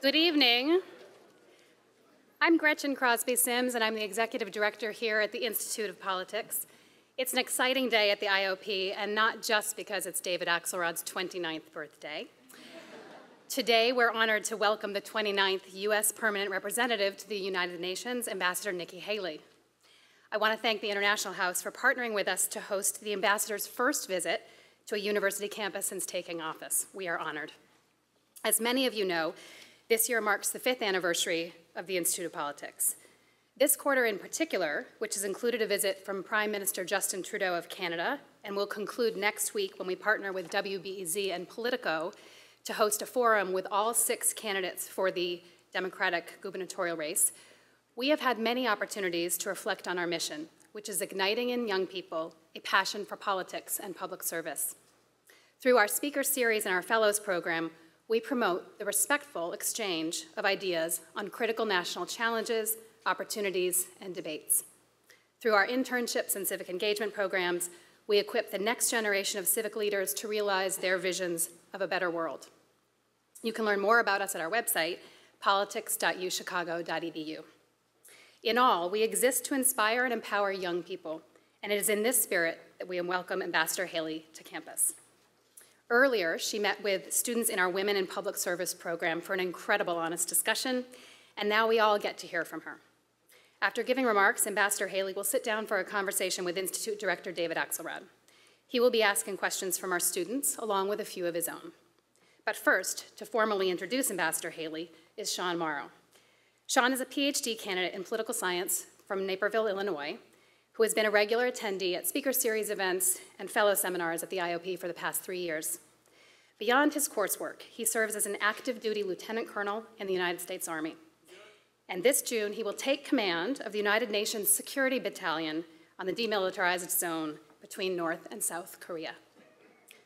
Good evening. I'm Gretchen Crosby Sims, and I'm the executive director here at the Institute of Politics. It's an exciting day at the IOP, and not just because it's David Axelrod's 29th birthday. Today, we're honored to welcome the 29th U.S. Permanent Representative to the United Nations, Ambassador Nikki Haley. I want to thank the International House for partnering with us to host the ambassador's first visit to a university campus since taking office. We are honored. As many of you know, this year marks the fifth anniversary of the Institute of Politics. This quarter in particular, which has included a visit from Prime Minister Justin Trudeau of Canada, and will conclude next week when we partner with WBEZ and Politico to host a forum with all six candidates for the Democratic gubernatorial race, we have had many opportunities to reflect on our mission, which is igniting in young people a passion for politics and public service. Through our speaker series and our fellows program, we promote the respectful exchange of ideas on critical national challenges, opportunities, and debates. Through our internships and civic engagement programs, we equip the next generation of civic leaders to realize their visions of a better world. You can learn more about us at our website, politics.uchicago.edu. In all, we exist to inspire and empower young people, and it is in this spirit that we welcome Ambassador Haley to campus. Earlier, she met with students in our Women in Public Service program for an incredible honest discussion, and now we all get to hear from her. After giving remarks, Ambassador Haley will sit down for a conversation with Institute Director David Axelrod. He will be asking questions from our students, along with a few of his own. But first, to formally introduce Ambassador Haley, is Sean Morrow. Sean is a PhD candidate in political science from Naperville, Illinois, who has been a regular attendee at speaker series events and fellow seminars at the IOP for the past three years. Beyond his coursework, he serves as an active duty lieutenant colonel in the United States Army. And this June, he will take command of the United Nations Security Battalion on the demilitarized zone between North and South Korea.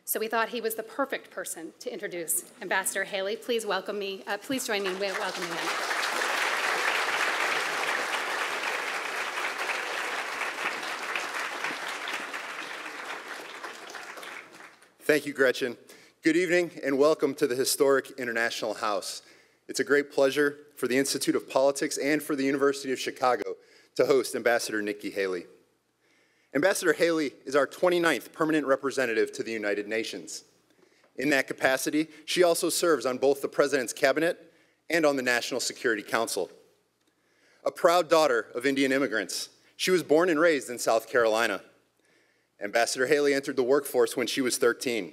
So we thought he was the perfect person to introduce Ambassador Haley. Please welcome me, uh, please join me in welcoming him. Thank you, Gretchen. Good evening and welcome to the historic International House. It's a great pleasure for the Institute of Politics and for the University of Chicago to host Ambassador Nikki Haley. Ambassador Haley is our 29th permanent representative to the United Nations. In that capacity, she also serves on both the President's Cabinet and on the National Security Council. A proud daughter of Indian immigrants, she was born and raised in South Carolina. Ambassador Haley entered the workforce when she was 13.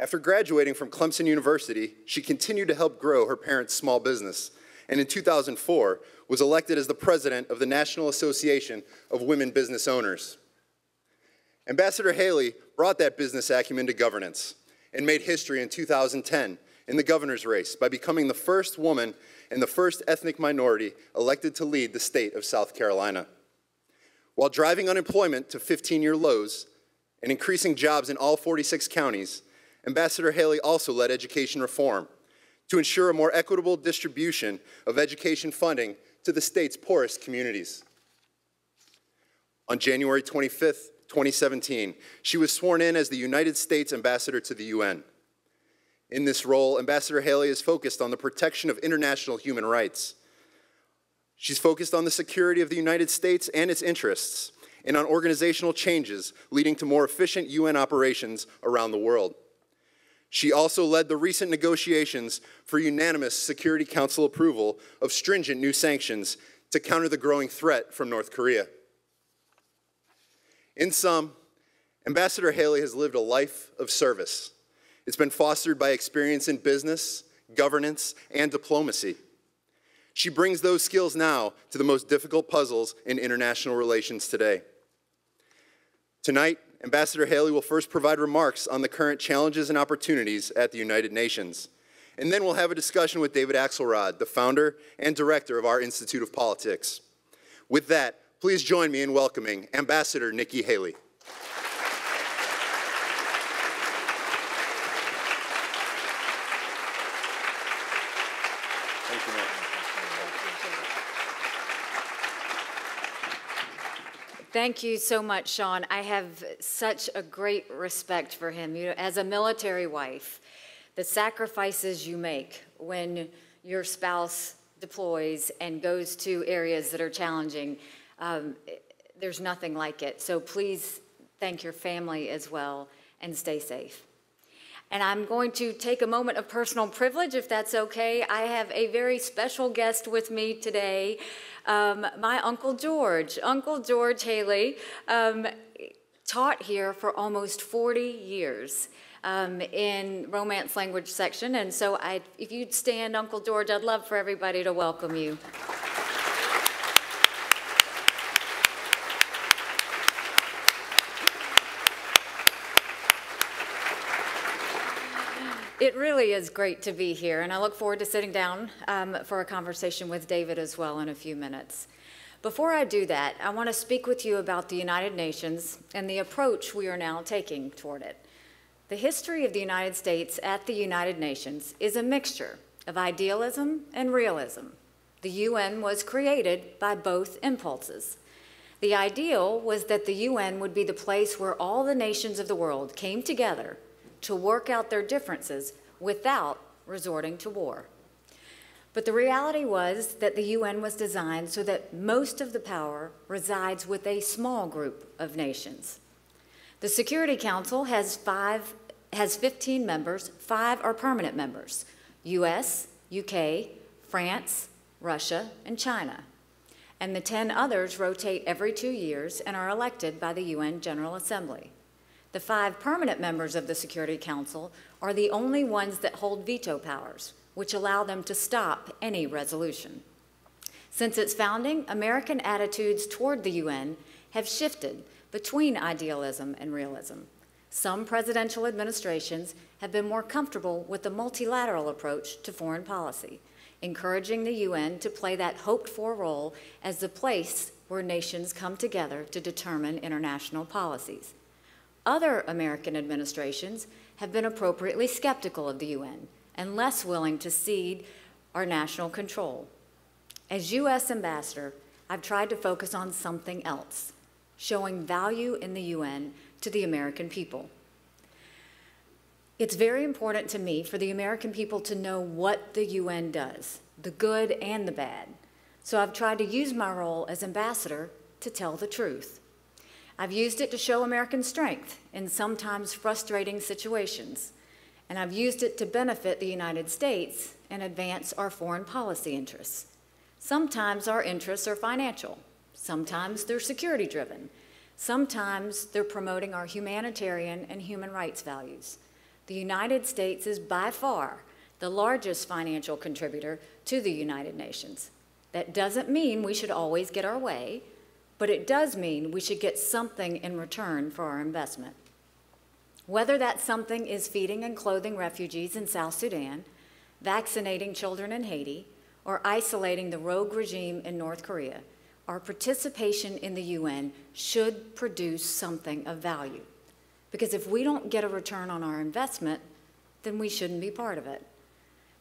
After graduating from Clemson University, she continued to help grow her parents' small business, and in 2004 was elected as the president of the National Association of Women Business Owners. Ambassador Haley brought that business acumen to governance and made history in 2010 in the governor's race by becoming the first woman and the first ethnic minority elected to lead the state of South Carolina. While driving unemployment to 15 year lows and increasing jobs in all 46 counties, Ambassador Haley also led education reform to ensure a more equitable distribution of education funding to the state's poorest communities. On January 25, 2017, she was sworn in as the United States Ambassador to the UN. In this role, Ambassador Haley is focused on the protection of international human rights She's focused on the security of the United States and its interests, and on organizational changes leading to more efficient UN operations around the world. She also led the recent negotiations for unanimous Security Council approval of stringent new sanctions to counter the growing threat from North Korea. In sum, Ambassador Haley has lived a life of service. It's been fostered by experience in business, governance, and diplomacy. She brings those skills now to the most difficult puzzles in international relations today. Tonight, Ambassador Haley will first provide remarks on the current challenges and opportunities at the United Nations. And then we'll have a discussion with David Axelrod, the founder and director of our Institute of Politics. With that, please join me in welcoming Ambassador Nikki Haley. Thank you so much, Sean. I have such a great respect for him. You know, as a military wife, the sacrifices you make when your spouse deploys and goes to areas that are challenging. Um, there's nothing like it. So please thank your family as well and stay safe. And I'm going to take a moment of personal privilege, if that's okay. I have a very special guest with me today, um, my Uncle George. Uncle George Haley um, taught here for almost 40 years. Um, in Romance language section, and so I, if you'd stand, Uncle George, I'd love for everybody to welcome you. It really is great to be here, and I look forward to sitting down um, for a conversation with David as well in a few minutes. Before I do that, I want to speak with you about the United Nations and the approach we are now taking toward it. The history of the United States at the United Nations is a mixture of idealism and realism. The UN was created by both impulses. The ideal was that the UN would be the place where all the nations of the world came together to work out their differences without resorting to war. But the reality was that the UN was designed so that most of the power resides with a small group of nations. The Security Council has five has 15 members, five are permanent members: US, UK, France, Russia, and China. And the 10 others rotate every 2 years and are elected by the UN General Assembly. The five permanent members of the Security Council are the only ones that hold veto powers, which allow them to stop any resolution. Since its founding, American attitudes toward the UN have shifted between idealism and realism. Some presidential administrations have been more comfortable with the multilateral approach to foreign policy, encouraging the UN to play that hoped for role as the place where nations come together to determine international policies. Other American administrations have been appropriately skeptical of the UN and less willing to cede our national control. As U.S. ambassador, I've tried to focus on something else, showing value in the UN to the American people. It's very important to me for the American people to know what the UN does, the good and the bad. So I've tried to use my role as ambassador to tell the truth. I've used it to show American strength in sometimes frustrating situations, and I've used it to benefit the United States and advance our foreign policy interests. Sometimes our interests are financial, sometimes they're security driven, sometimes they're promoting our humanitarian and human rights values. The United States is by far the largest financial contributor to the United Nations. That doesn't mean we should always get our way but it does mean we should get something in return for our investment. Whether that something is feeding and clothing refugees in South Sudan, vaccinating children in Haiti, or isolating the rogue regime in North Korea, our participation in the UN should produce something of value. Because if we don't get a return on our investment, then we shouldn't be part of it.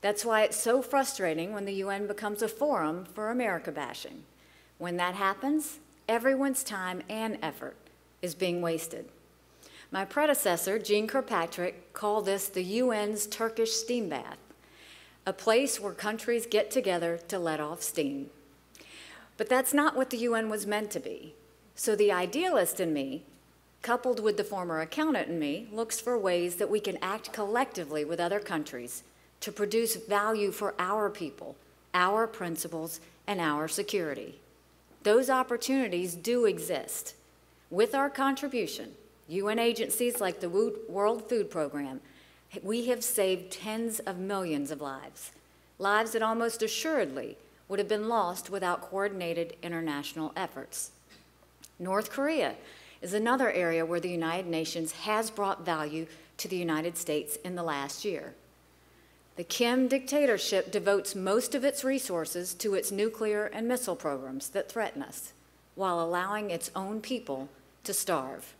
That's why it's so frustrating when the UN becomes a forum for America bashing. When that happens, everyone's time and effort is being wasted. My predecessor, Jeane Kirkpatrick, called this the UN's Turkish steam bath, a place where countries get together to let off steam. But that's not what the UN was meant to be. So the idealist in me, coupled with the former accountant in me, looks for ways that we can act collectively with other countries to produce value for our people, our principles, and our security. Those opportunities do exist. With our contribution, UN agencies like the World Food Program, we have saved tens of millions of lives, lives that almost assuredly would have been lost without coordinated international efforts. North Korea is another area where the United Nations has brought value to the United States in the last year. The Kim dictatorship devotes most of its resources to its nuclear and missile programs that threaten us, while allowing its own people to starve.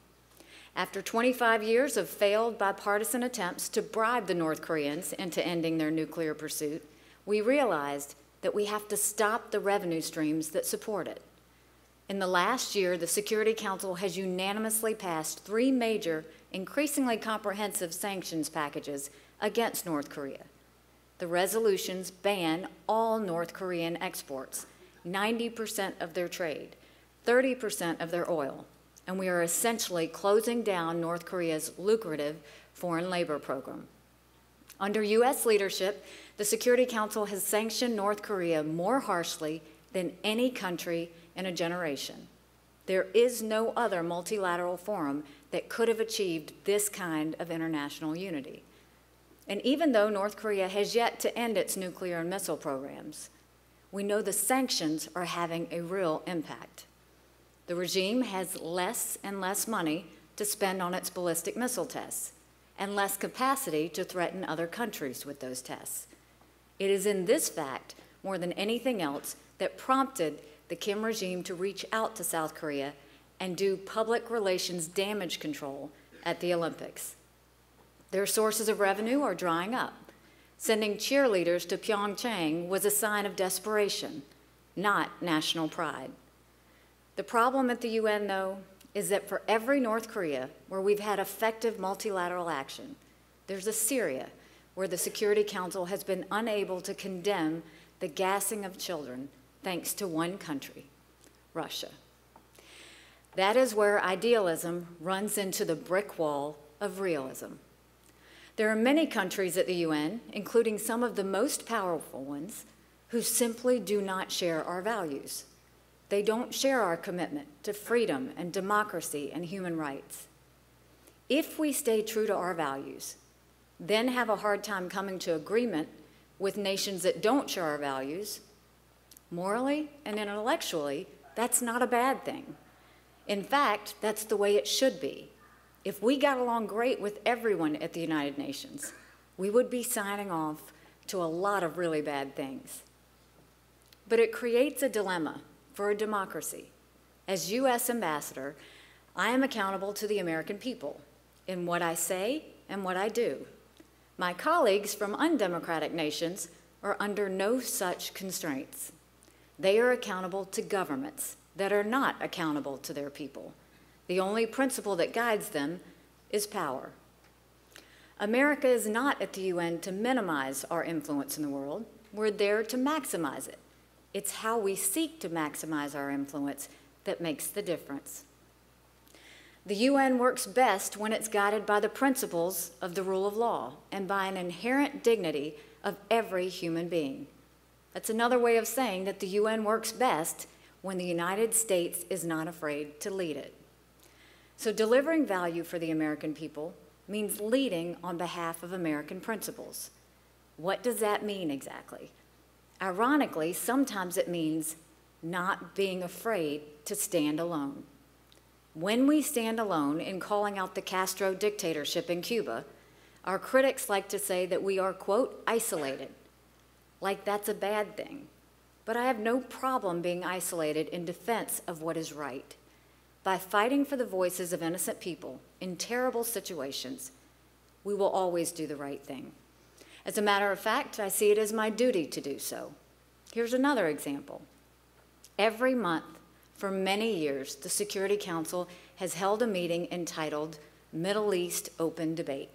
After 25 years of failed bipartisan attempts to bribe the North Koreans into ending their nuclear pursuit, we realized that we have to stop the revenue streams that support it. In the last year, the Security Council has unanimously passed three major, increasingly comprehensive sanctions packages against North Korea. The resolutions ban all North Korean exports, 90% of their trade, 30% of their oil, and we are essentially closing down North Korea's lucrative foreign labor program. Under U.S. leadership, the Security Council has sanctioned North Korea more harshly than any country in a generation. There is no other multilateral forum that could have achieved this kind of international unity. And even though North Korea has yet to end its nuclear and missile programs, we know the sanctions are having a real impact. The regime has less and less money to spend on its ballistic missile tests and less capacity to threaten other countries with those tests. It is in this fact, more than anything else, that prompted the Kim regime to reach out to South Korea and do public relations damage control at the Olympics. Their sources of revenue are drying up. Sending cheerleaders to Pyeongchang was a sign of desperation, not national pride. The problem at the UN, though, is that for every North Korea where we've had effective multilateral action, there's a Syria where the Security Council has been unable to condemn the gassing of children thanks to one country, Russia. That is where idealism runs into the brick wall of realism. There are many countries at the UN, including some of the most powerful ones, who simply do not share our values. They don't share our commitment to freedom and democracy and human rights. If we stay true to our values, then have a hard time coming to agreement with nations that don't share our values, morally and intellectually, that's not a bad thing. In fact, that's the way it should be. If we got along great with everyone at the United Nations, we would be signing off to a lot of really bad things. But it creates a dilemma for a democracy. As U.S. ambassador, I am accountable to the American people in what I say and what I do. My colleagues from undemocratic nations are under no such constraints. They are accountable to governments that are not accountable to their people. The only principle that guides them is power. America is not at the UN to minimize our influence in the world. We're there to maximize it. It's how we seek to maximize our influence that makes the difference. The UN works best when it's guided by the principles of the rule of law and by an inherent dignity of every human being. That's another way of saying that the UN works best when the United States is not afraid to lead it. So, delivering value for the American people means leading on behalf of American principles. What does that mean exactly? Ironically, sometimes it means not being afraid to stand alone. When we stand alone in calling out the Castro dictatorship in Cuba, our critics like to say that we are, quote, isolated, like that's a bad thing. But I have no problem being isolated in defense of what is right. By fighting for the voices of innocent people in terrible situations, we will always do the right thing. As a matter of fact, I see it as my duty to do so. Here's another example. Every month for many years, the Security Council has held a meeting entitled Middle East Open Debate.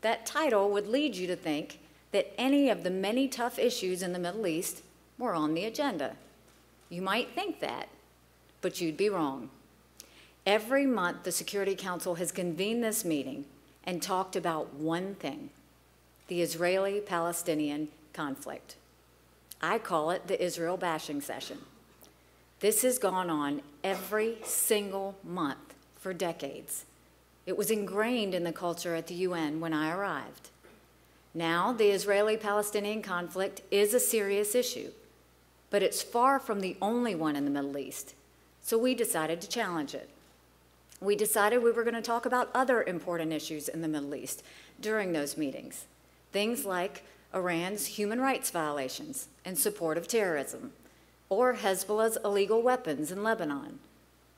That title would lead you to think that any of the many tough issues in the Middle East were on the agenda. You might think that, but you'd be wrong. Every month, the Security Council has convened this meeting and talked about one thing the Israeli Palestinian conflict. I call it the Israel bashing session. This has gone on every single month for decades. It was ingrained in the culture at the UN when I arrived. Now, the Israeli Palestinian conflict is a serious issue, but it's far from the only one in the Middle East, so we decided to challenge it. We decided we were going to talk about other important issues in the Middle East during those meetings. Things like Iran's human rights violations and support of terrorism, or Hezbollah's illegal weapons in Lebanon,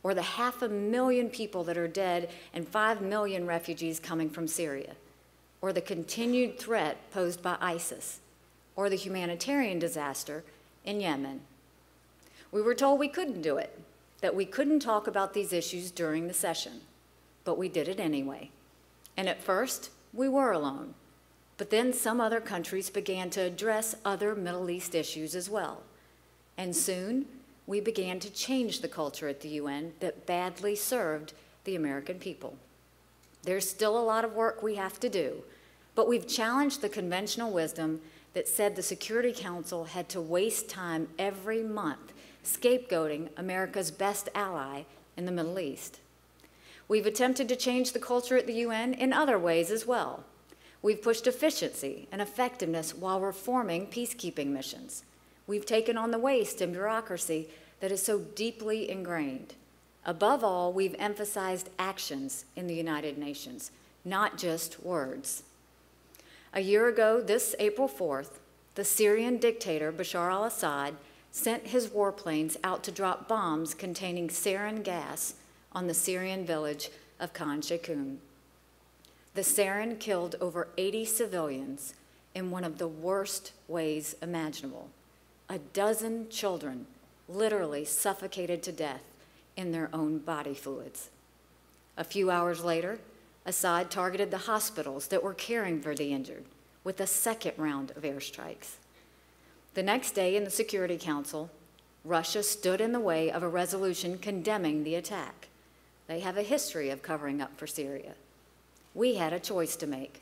or the half a million people that are dead and five million refugees coming from Syria, or the continued threat posed by ISIS, or the humanitarian disaster in Yemen. We were told we couldn't do it, that we couldn't talk about these issues during the session, but we did it anyway. And at first, we were alone. But then some other countries began to address other Middle East issues as well. And soon, we began to change the culture at the UN that badly served the American people. There's still a lot of work we have to do, but we've challenged the conventional wisdom that said the Security Council had to waste time every month scapegoating America's best ally in the Middle East. We've attempted to change the culture at the UN in other ways as well. We've pushed efficiency and effectiveness while reforming peacekeeping missions. We've taken on the waste and bureaucracy that is so deeply ingrained. Above all, we've emphasized actions in the United Nations, not just words. A year ago, this April 4th, the Syrian dictator Bashar al Assad sent his warplanes out to drop bombs containing sarin gas on the Syrian village of Khan Sheikhoun. The sarin killed over 80 civilians in one of the worst ways imaginable. A dozen children literally suffocated to death in their own body fluids. A few hours later, Assad targeted the hospitals that were caring for the injured with a second round of airstrikes. The next day in the Security Council, Russia stood in the way of a resolution condemning the attack. They have a history of covering up for Syria. We had a choice to make.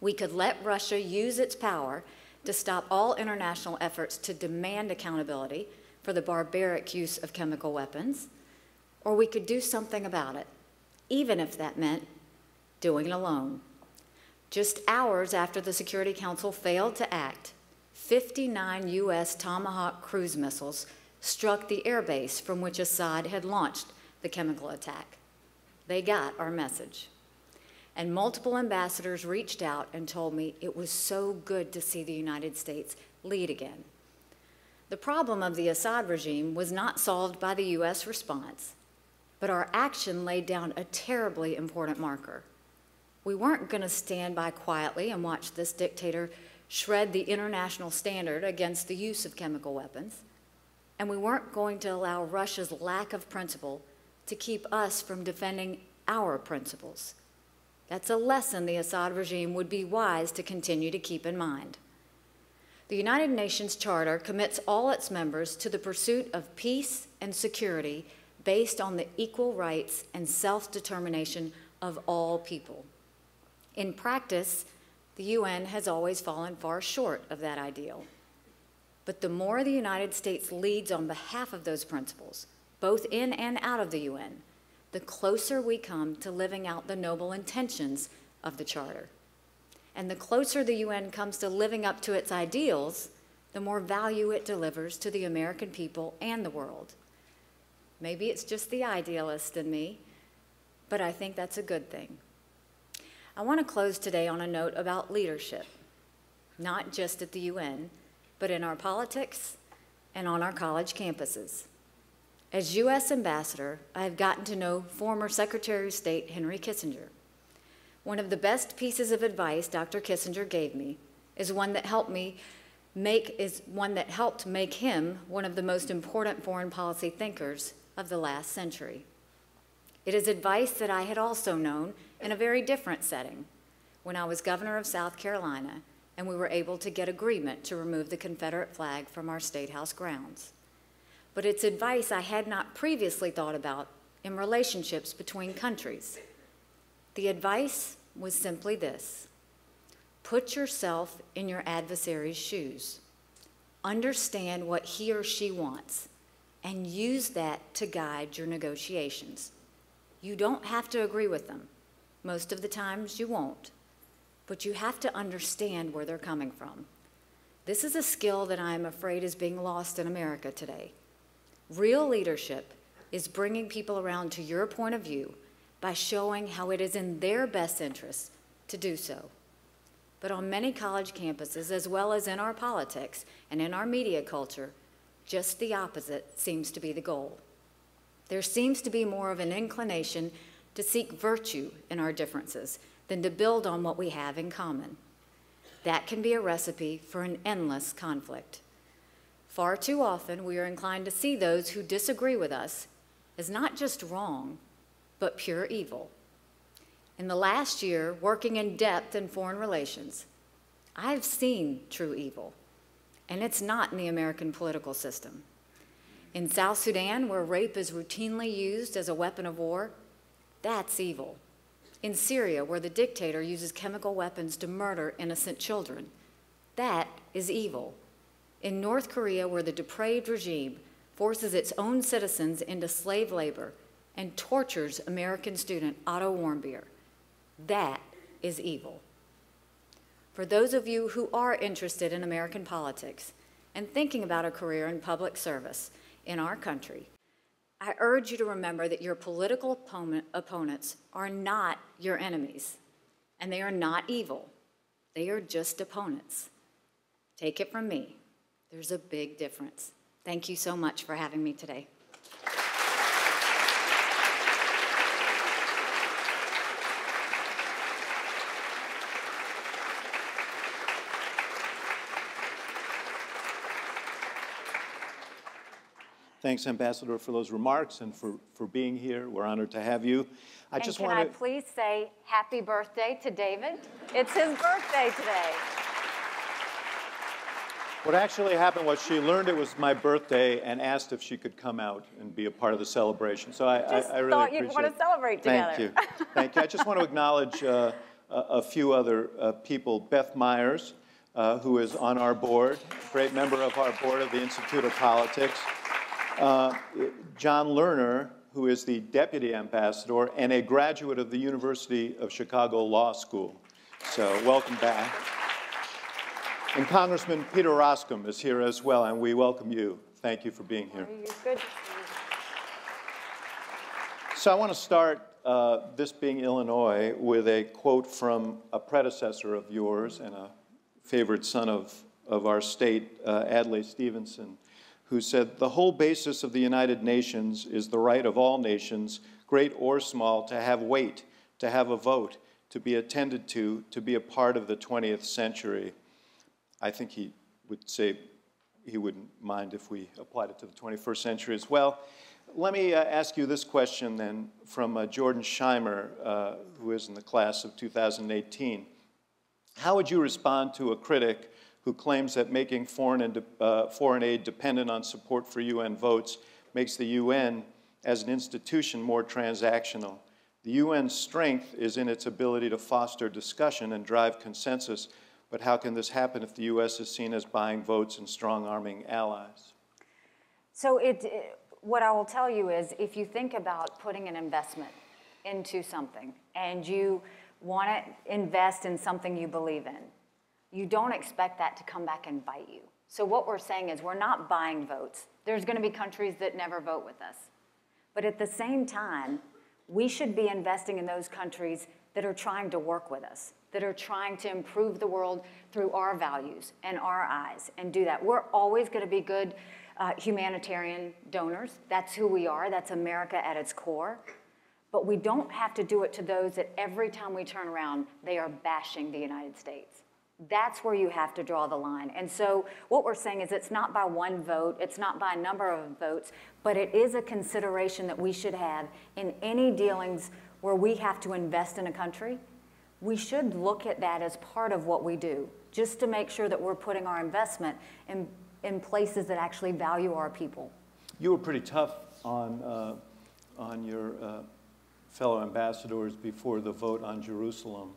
We could let Russia use its power to stop all international efforts to demand accountability for the barbaric use of chemical weapons, or we could do something about it, even if that meant doing it alone. Just hours after the Security Council failed to act, 59 U.S. Tomahawk cruise missiles struck the airbase from which Assad had launched the chemical attack. They got our message. And multiple ambassadors reached out and told me it was so good to see the United States lead again. The problem of the Assad regime was not solved by the U.S. response, but our action laid down a terribly important marker. We weren't going to stand by quietly and watch this dictator shred the international standard against the use of chemical weapons, and we weren't going to allow Russia's lack of principle to keep us from defending our principles. That's a lesson the Assad regime would be wise to continue to keep in mind. The United Nations Charter commits all its members to the pursuit of peace and security based on the equal rights and self determination of all people. In practice, the UN has always fallen far short of that ideal. But the more the United States leads on behalf of those principles, both in and out of the UN, the closer we come to living out the noble intentions of the Charter. And the closer the UN comes to living up to its ideals, the more value it delivers to the American people and the world. Maybe it's just the idealist in me, but I think that's a good thing. I want to close today on a note about leadership, not just at the UN, but in our politics and on our college campuses. As U.S. Ambassador, I have gotten to know former Secretary of State Henry Kissinger. One of the best pieces of advice Dr. Kissinger gave me is one that helped me make is one that helped make him one of the most important foreign policy thinkers of the last century. It is advice that I had also known in a very different setting when I was governor of South Carolina and we were able to get agreement to remove the Confederate flag from our State House grounds. But it's advice I had not previously thought about in relationships between countries. The advice was simply this put yourself in your adversary's shoes, understand what he or she wants, and use that to guide your negotiations. You don't have to agree with them. Most of the times you won't. But you have to understand where they're coming from. This is a skill that I am afraid is being lost in America today. Real leadership is bringing people around to your point of view by showing how it is in their best interest to do so. But on many college campuses, as well as in our politics and in our media culture, just the opposite seems to be the goal. There seems to be more of an inclination to seek virtue in our differences than to build on what we have in common. That can be a recipe for an endless conflict. Far too often, we are inclined to see those who disagree with us as not just wrong, but pure evil. In the last year, working in depth in foreign relations, I've seen true evil, and it's not in the American political system. In South Sudan, where rape is routinely used as a weapon of war, that's evil. In Syria, where the dictator uses chemical weapons to murder innocent children, that is evil. In North Korea, where the depraved regime forces its own citizens into slave labor and tortures American student Otto Warmbier, that is evil. For those of you who are interested in American politics and thinking about a career in public service in our country, I urge you to remember that your political opponent, opponents are not your enemies, and they are not evil. They are just opponents. Take it from me, there's a big difference. Thank you so much for having me today. Thanks, Ambassador, for those remarks and for, for being here. We're honored to have you. I and just can I please say happy birthday to David? It's his birthday today. What actually happened was she learned it was my birthday and asked if she could come out and be a part of the celebration. So I, Just I, I really thought you'd want to celebrate together. Thank you. Thank you. I just want to acknowledge uh, a, a few other uh, people. Beth Myers, uh, who is on our board, great member of our board of the Institute of Politics. Uh, John Lerner, who is the deputy ambassador and a graduate of the University of Chicago Law School. So, welcome back. And Congressman Peter Roskam is here as well, and we welcome you. Thank you for being here. Good. So, I want to start uh, this being Illinois with a quote from a predecessor of yours and a favorite son of, of our state, uh, Adlai Stevenson who said, The whole basis of the United Nations is the right of all nations, great or small, to have weight, to have a vote, to be attended to, to be a part of the 20th century. I think he would say he wouldn't mind if we applied it to the 21st century as well. Let me uh, ask you this question then from uh, Jordan Scheimer, uh, who is in the class of 2018. How would you respond to a critic who claims that making foreign, and, uh, foreign aid dependent on support for UN votes makes the UN as an institution more transactional. The UN's strength is in its ability to foster discussion and drive consensus, but how can this happen if the US is seen as buying votes and strong arming allies? So it, what I will tell you is if you think about putting an investment into something and you want to invest in something you believe in, you don't expect that to come back and bite you. So what we're saying is we're not buying votes. There's going to be countries that never vote with us. But at the same time, we should be investing in those countries that are trying to work with us, that are trying to improve the world through our values and our eyes and do that. We're always going to be good uh, humanitarian donors. That's who we are. That's America at its core. But we don't have to do it to those that every time we turn around, they are bashing the United States. That's where you have to draw the line. And so what we're saying is it's not by one vote, it's not by a number of votes, but it is a consideration that we should have in any dealings where we have to invest in a country. We should look at that as part of what we do, just to make sure that we're putting our investment in, in places that actually value our people. You were pretty tough on, uh, on your uh, fellow ambassadors before the vote on Jerusalem.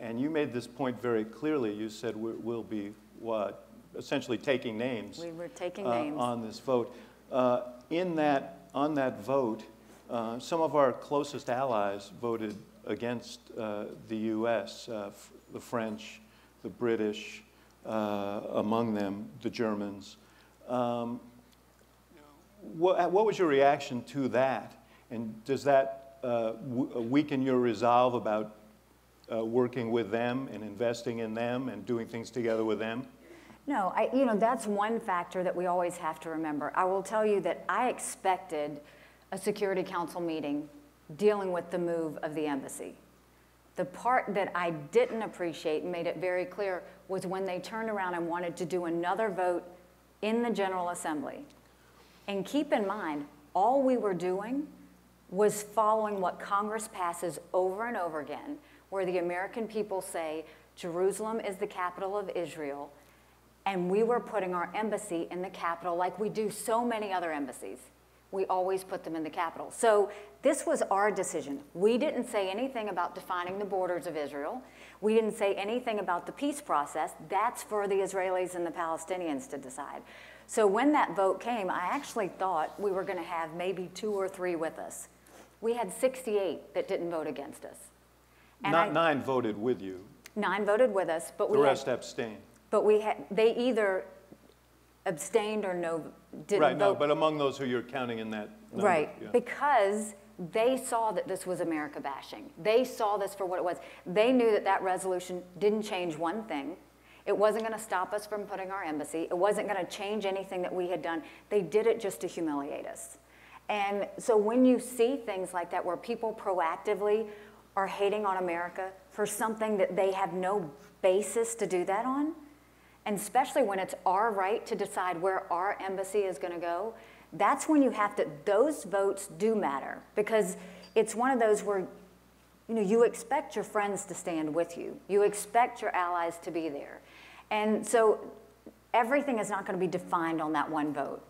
And you made this point very clearly. You said we'll be what? Essentially taking names. We were taking uh, names. On this vote. Uh, in that, on that vote, uh, some of our closest allies voted against uh, the U.S., uh, the French, the British, uh, among them the Germans. Um, what, what was your reaction to that? And does that weaken your resolve about uh, working with them and investing in them and doing things together with them? No, I, you know, that's one factor that we always have to remember. I will tell you that I expected a Security Council meeting dealing with the move of the embassy. The part that I didn't appreciate and made it very clear was when they turned around and wanted to do another vote in the General Assembly. And keep in mind, all we were doing was following what Congress passes over and over again, where the American people say Jerusalem is the capital of Israel, and we were putting our embassy in the capital like we do so many other embassies. We always put them in the capital. So this was our decision. We didn't say anything about defining the borders of Israel. We didn't say anything about the peace process. That's for the Israelis and the Palestinians to decide. So when that vote came, I actually thought we were going to have maybe two or three with us. We had 68 that didn't vote against us. And Not I- nine voted with you, Nine voted with us, but the we rest had, abstained. but we had, they either abstained or no, didn't vote. Right, no, but among those who you're counting in that number. Right, yeah. because they saw that this was America bashing. They saw this for what it was. They knew that that resolution didn't change one thing. It wasn't going to stop us from putting our embassy. It wasn't going to change anything that we had done. They did it just to humiliate us. And so when you see things like that where people proactively are hating on America for something that they have no basis to do that on, and especially when it's our right to decide where our embassy is going to go, that's when you have to, those votes do matter because it's one of those where, you know, you expect your friends to stand with you. You expect your allies to be there. And so everything is not going to be defined on that one vote.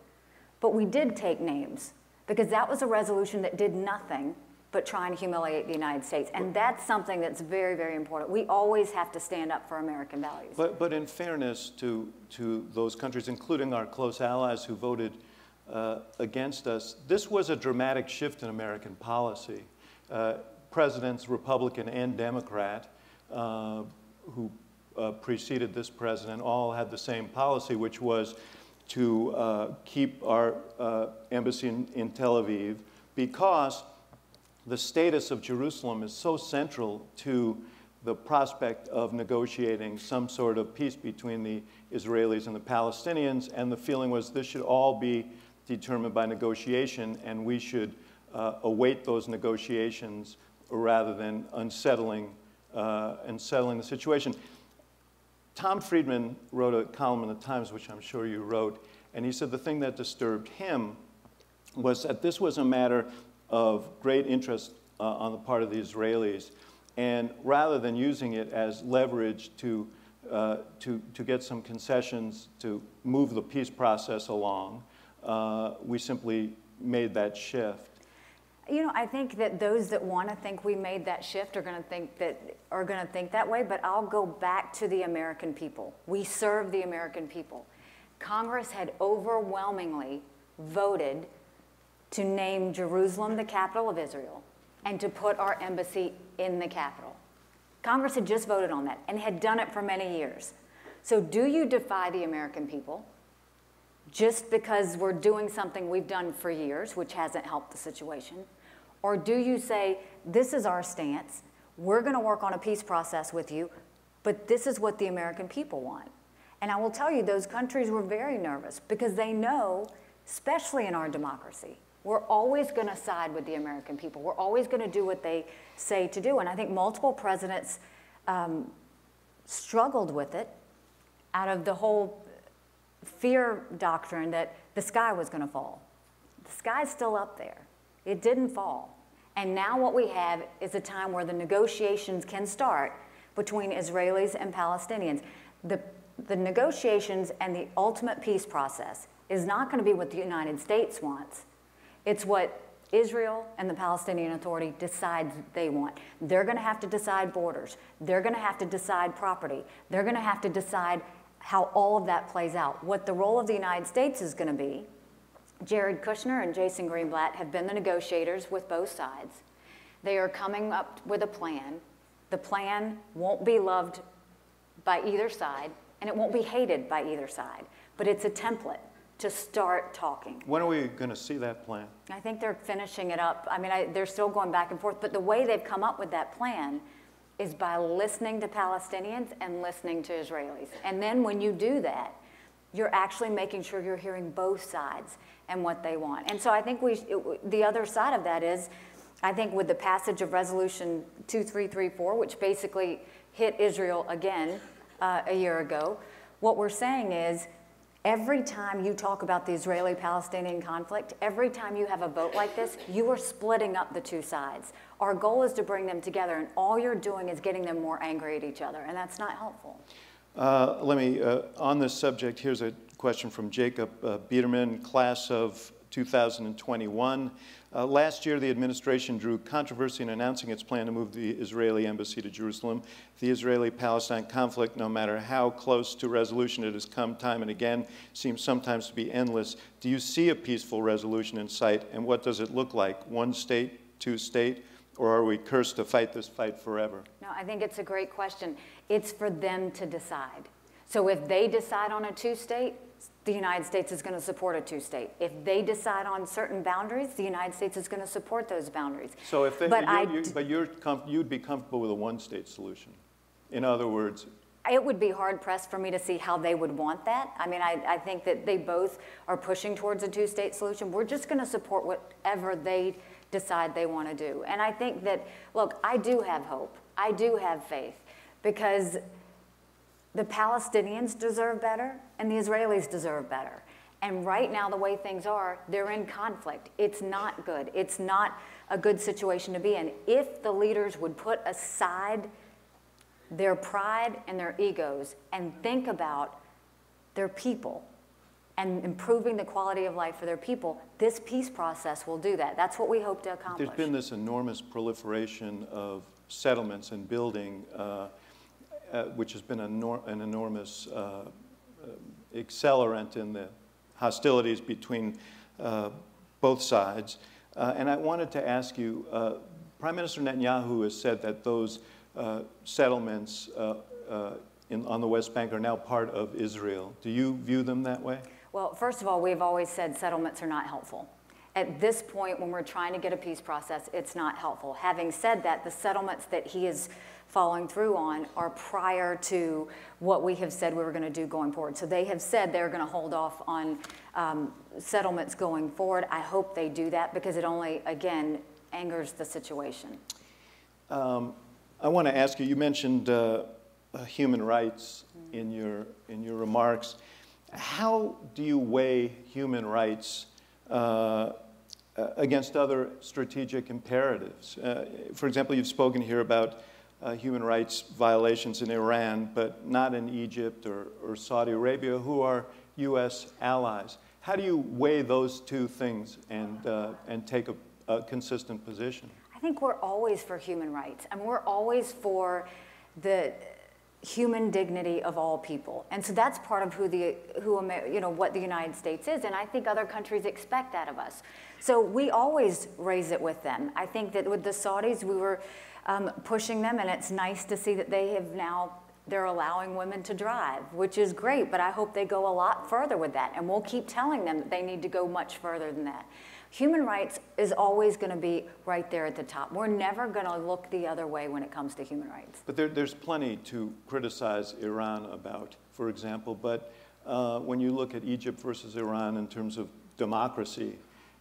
But we did take names because that was a resolution that did nothing but try and humiliate the United States. And that's something that's very, very important. We always have to stand up for American values. But, but in fairness to, to those countries, including our close allies who voted uh, against us, this was a dramatic shift in American policy. Uh, presidents, Republican and Democrat, uh, who uh, preceded this president, all had the same policy, which was to uh, keep our uh, embassy in, in Tel Aviv because the status of Jerusalem is so central to the prospect of negotiating some sort of peace between the Israelis and the Palestinians, and the feeling was this should all be determined by negotiation, and we should uh, await those negotiations rather than unsettling, uh, unsettling the situation. Tom Friedman wrote a column in the Times, which I'm sure you wrote, and he said the thing that disturbed him was that this was a matter of great interest uh, on the part of the Israelis. And rather than using it as leverage to, uh, to, to get some concessions to move the peace process along, uh, we simply made that shift. You know, I think that those that want to think we made that shift are going to think that are going to think that way, but I'll go back to the American people. We serve the American people. Congress had overwhelmingly voted to name Jerusalem the capital of Israel and to put our embassy in the capital. Congress had just voted on that and had done it for many years. So, do you defy the American people just because we're doing something we've done for years, which hasn't helped the situation? Or do you say, this is our stance, we're going to work on a peace process with you, but this is what the American people want? And I will tell you, those countries were very nervous because they know, especially in our democracy, we're always going to side with the American people. We're always going to do what they say to do. And I think multiple presidents um, struggled with it out of the whole fear doctrine that the sky was going to fall. The sky's still up there. It didn't fall. And now what we have is a time where the negotiations can start between Israelis and Palestinians. The, the negotiations and the ultimate peace process is not going to be what the United States wants. It's what Israel and the Palestinian Authority decides they want. They're going to have to decide borders. They're going to have to decide property. They're going to have to decide how all of that plays out. What the role of the United States is going to be, Jared Kushner and Jason Greenblatt have been the negotiators with both sides. They are coming up with a plan. The plan won't be loved by either side, and it won't be hated by either side, but it's a template to start talking. When are we going to see that plan? I think they're finishing it up. I mean, I, they're still going back and forth, but the way they've come up with that plan is by listening to Palestinians and listening to Israelis. And then when you do that, you're actually making sure you're hearing both sides and what they want. And so I think we, it, the other side of that is, I think with the passage of Resolution 2334, which basically hit Israel again uh, a year ago, what we're saying is Every time you talk about the Israeli Palestinian conflict, every time you have a vote like this, you are splitting up the two sides. Our goal is to bring them together, and all you're doing is getting them more angry at each other, and that's not helpful. Uh, let me, uh, on this subject, here's a question from Jacob uh, Biederman, class of 2021. Uh, last year, the administration drew controversy in announcing its plan to move the Israeli embassy to Jerusalem. The Israeli-Palestine conflict, no matter how close to resolution it has come time and again, seems sometimes to be endless. Do you see a peaceful resolution in sight, and what does it look like? One state, two state, or are we cursed to fight this fight forever? No, I think it's a great question. It's for them to decide. So if they decide on a two-state, the United States is going to support a two-state. If they decide on certain boundaries, the United States is going to support those boundaries. So if they, but, you, but you're you'd be comfortable with a one-state solution. In other words, it would be hard pressed for me to see how they would want that. I mean, I, I think that they both are pushing towards a two-state solution. We're just going to support whatever they decide they want to do. And I think that, look, I do have hope. I do have faith because the Palestinians deserve better and the Israelis deserve better. And right now, the way things are, they're in conflict. It's not good. It's not a good situation to be in. If the leaders would put aside their pride and their egos and think about their people and improving the quality of life for their people, this peace process will do that. That's what we hope to accomplish. There's been this enormous proliferation of settlements and building. Uh, uh, which has been nor an enormous uh, uh, accelerant in the hostilities between uh, both sides. Uh, and I wanted to ask you, Prime Minister Netanyahu has said that those settlements in, on the West Bank are now part of Israel. Do you view them that way? Well, first of all, we've always said settlements are not helpful. At this point, when we're trying to get a peace process, it's not helpful. Having said that, the settlements that he is following through on are prior to what we have said we were going to do going forward. So they have said they're going to hold off on um, settlements going forward. I hope they do that because it only, again, angers the situation. Um, I want to ask you, you mentioned uh, uh, human rights mm-hmm. in, your, in your remarks. How do you weigh human rights uh, against other strategic imperatives? Uh, for example, you've spoken here about uh, human rights violations in Iran, but not in Egypt or, or Saudi Arabia, who are U.S. allies. How do you weigh those two things and, uh, and take a, a, consistent position? I think we're always for human rights, and we're always for the human dignity of all people. And so that's part of who the, who, you know, what the United States is, and I think other countries expect that of us. So we always raise it with them. I think that with the Saudis, we were um, pushing them, and it's nice to see that they have now they're allowing women to drive, which is great, but I hope they go a lot further with that. And we'll keep telling them that they need to go much further than that. Human rights is always going to be right there at the top. We're never going to look the other way when it comes to human rights. But there, there's plenty to criticize Iran about, for example. But uh, when you look at Egypt versus Iran in terms of democracy,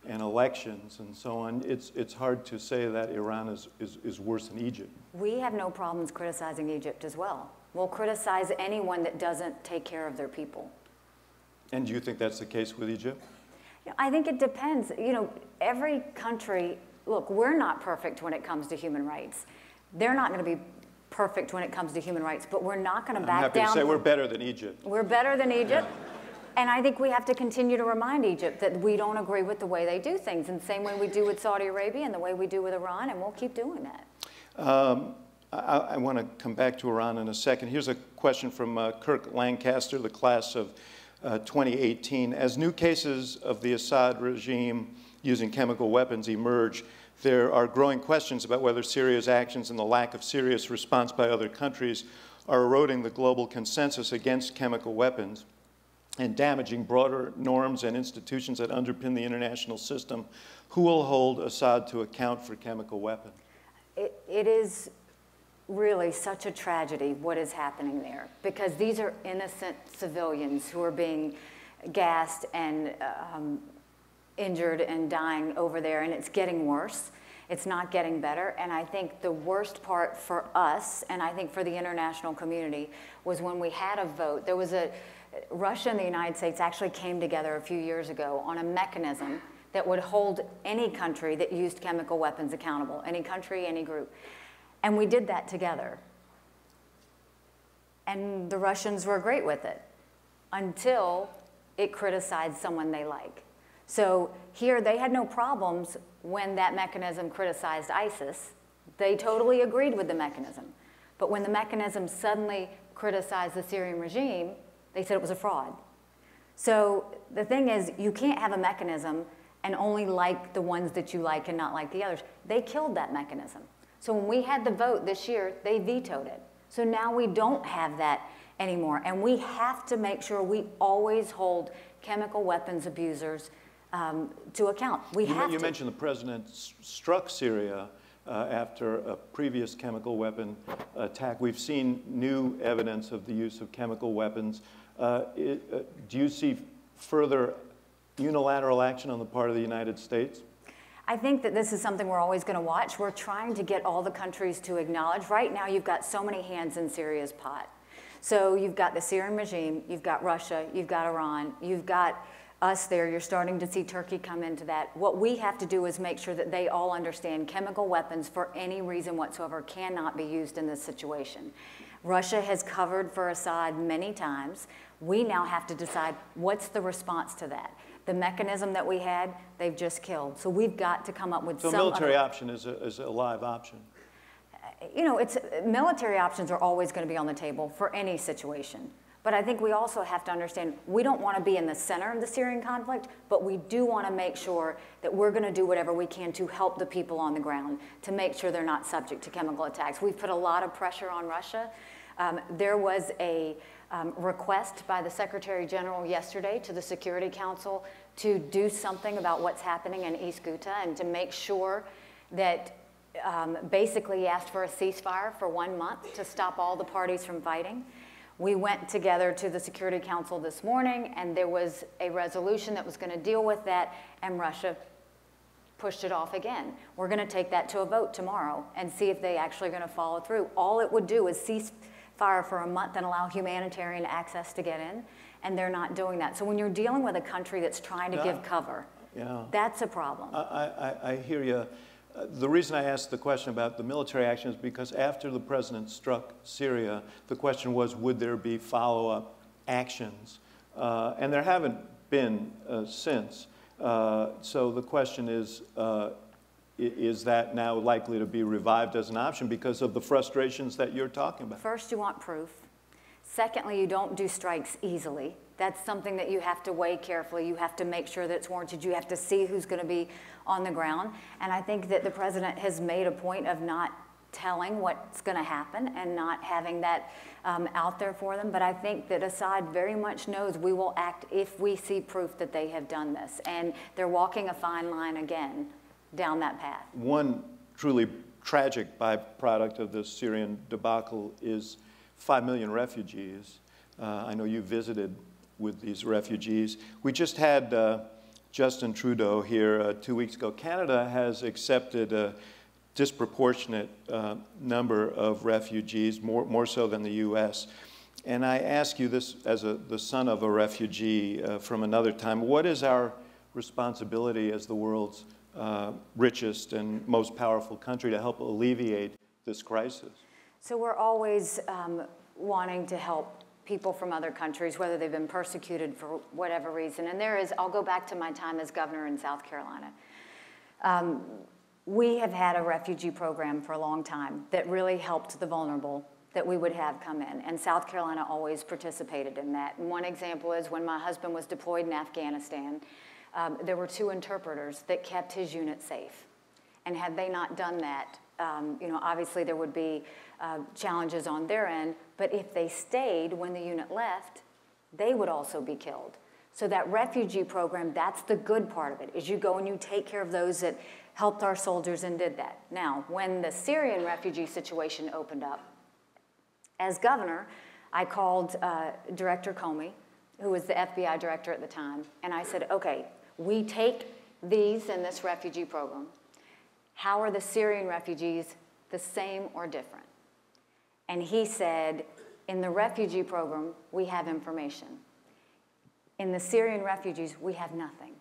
and elections and so on, it's, it's hard to say that Iran is, is, is worse than Egypt. We have no problems criticizing Egypt as well. We'll criticize anyone that doesn't take care of their people. And do you think that's the case with Egypt? I think it depends. You know, every country, look, we're not perfect when it comes to human rights. They're not going to be perfect when it comes to human rights, but we're not going to back I'm happy down. To say we're better than Egypt. We're better than Egypt. Yeah. And I think we have to continue to remind Egypt that we don't agree with the way they do things, and the same way we do with Saudi Arabia and the way we do with Iran, and we'll keep doing that. Um, I, I want to come back to Iran in a second. Here's a question from uh, Kirk Lancaster, the class of uh, 2018. As new cases of the Assad regime using chemical weapons emerge, there are growing questions about whether Syria's actions and the lack of serious response by other countries are eroding the global consensus against chemical weapons and damaging broader norms and institutions that underpin the international system, who will hold Assad to account for chemical weapons? It, it is really such a tragedy what is happening there because these are innocent civilians who are being gassed and um, injured and dying over there, and it's getting worse. It's not getting better. And I think the worst part for us, and I think for the international community, was when we had a vote. There was a Russia and the United States actually came together a few years ago on a mechanism that would hold any country that used chemical weapons accountable, any country, any group. And we did that together. And the Russians were great with it until it criticized someone they like. So here they had no problems when that mechanism criticized ISIS. They totally agreed with the mechanism. But when the mechanism suddenly criticized the Syrian regime, they said it was a fraud. So the thing is, you can't have a mechanism and only like the ones that you like and not like the others. They killed that mechanism. So when we had the vote this year, they vetoed it. So now we don't have that anymore. And we have to make sure we always hold chemical weapons abusers um, to account. We you, have you to. mentioned the president struck Syria uh, after a previous chemical weapon attack. We've seen new evidence of the use of chemical weapons. Uh, uh, do you see further unilateral action on the part of the United States? I think that this is something we're always going to watch. We're trying to get all the countries to acknowledge. Right now, you've got so many hands in Syria's pot. So you've got the Syrian regime, you've got Russia, you've got Iran, you've got us there. You're starting to see Turkey come into that. What we have to do is make sure that they all understand chemical weapons for any reason whatsoever cannot be used in this situation. Russia has covered for Assad many times. We now have to decide what's the response to that. The mechanism that we had, they've just killed. So we've got to come up with so some military other, option is a, is a live option. You know, it's military options are always going to be on the table for any situation. But I think we also have to understand we don't want to be in the center of the Syrian conflict, but we do want to make sure that we're going to do whatever we can to help the people on the ground to make sure they're not subject to chemical attacks. We've put a lot of pressure on Russia. Um, there was a um, request by the Secretary General yesterday to the Security Council to do something about what's happening in East Ghouta and to make sure that um, basically asked for a ceasefire for one month to stop all the parties from fighting. We went together to the Security Council this morning, and there was a resolution that was going to deal with that, and Russia pushed it off again. We're going to take that to a vote tomorrow and see if they actually are going to follow through. All it would do is cease fire for a month and allow humanitarian access to get in, and they're not doing that. So when you're dealing with a country that's trying to Yeah. give cover, Yeah. that's a problem. I, I, I hear you. Uh, The reason I asked the question about the military action is because after the president struck Syria, the question was, would there be follow-up actions? Uh, and there haven't been uh, since. Uh, so the question is, uh, is that now likely to be revived as an option because of the frustrations that you're talking about? First, you want proof. Secondly, you don't do strikes easily. That's something that you have to weigh carefully. You have to make sure that it's warranted. You have to see who's going to be on the ground. And I think that the president has made a point of not telling what's going to happen and not having that um, out there for them. But I think that Assad very much knows we will act if we see proof that they have done this. And they're walking a fine line again down that path. One truly tragic byproduct of the Syrian debacle is 5 million refugees. Uh, I know you visited with these refugees. We just had uh, Justin Trudeau here uh, two weeks ago. Canada has accepted a disproportionate uh, number of refugees, more, more so than the U.S. And I ask you this as a, the son of a refugee uh, from another time what is our responsibility as the world's uh, richest and most powerful country to help alleviate this crisis? So we're always um, wanting to help people from other countries, whether they've been persecuted for whatever reason. And there is, I'll go back to my time as governor in South Carolina. Um, we have had a refugee program for a long time that really helped the vulnerable that we would have come in. And South Carolina always participated in that. And one example is when my husband was deployed in Afghanistan, um, there were two interpreters that kept his unit safe. And had they not done that, um, you know, obviously there would be uh, challenges on their end, but if they stayed when the unit left, they would also be killed. So that refugee program, that's the good part of it, is you go and you take care of those that helped our soldiers and did that. Now, when the Syrian refugee situation opened up, as governor, I called uh, Director Comey, who was the FBI director at the time, and I said, okay, we take these in this refugee program. How are the Syrian refugees the same or different? And he said, in the refugee program, we have information. In the Syrian refugees, we have nothing.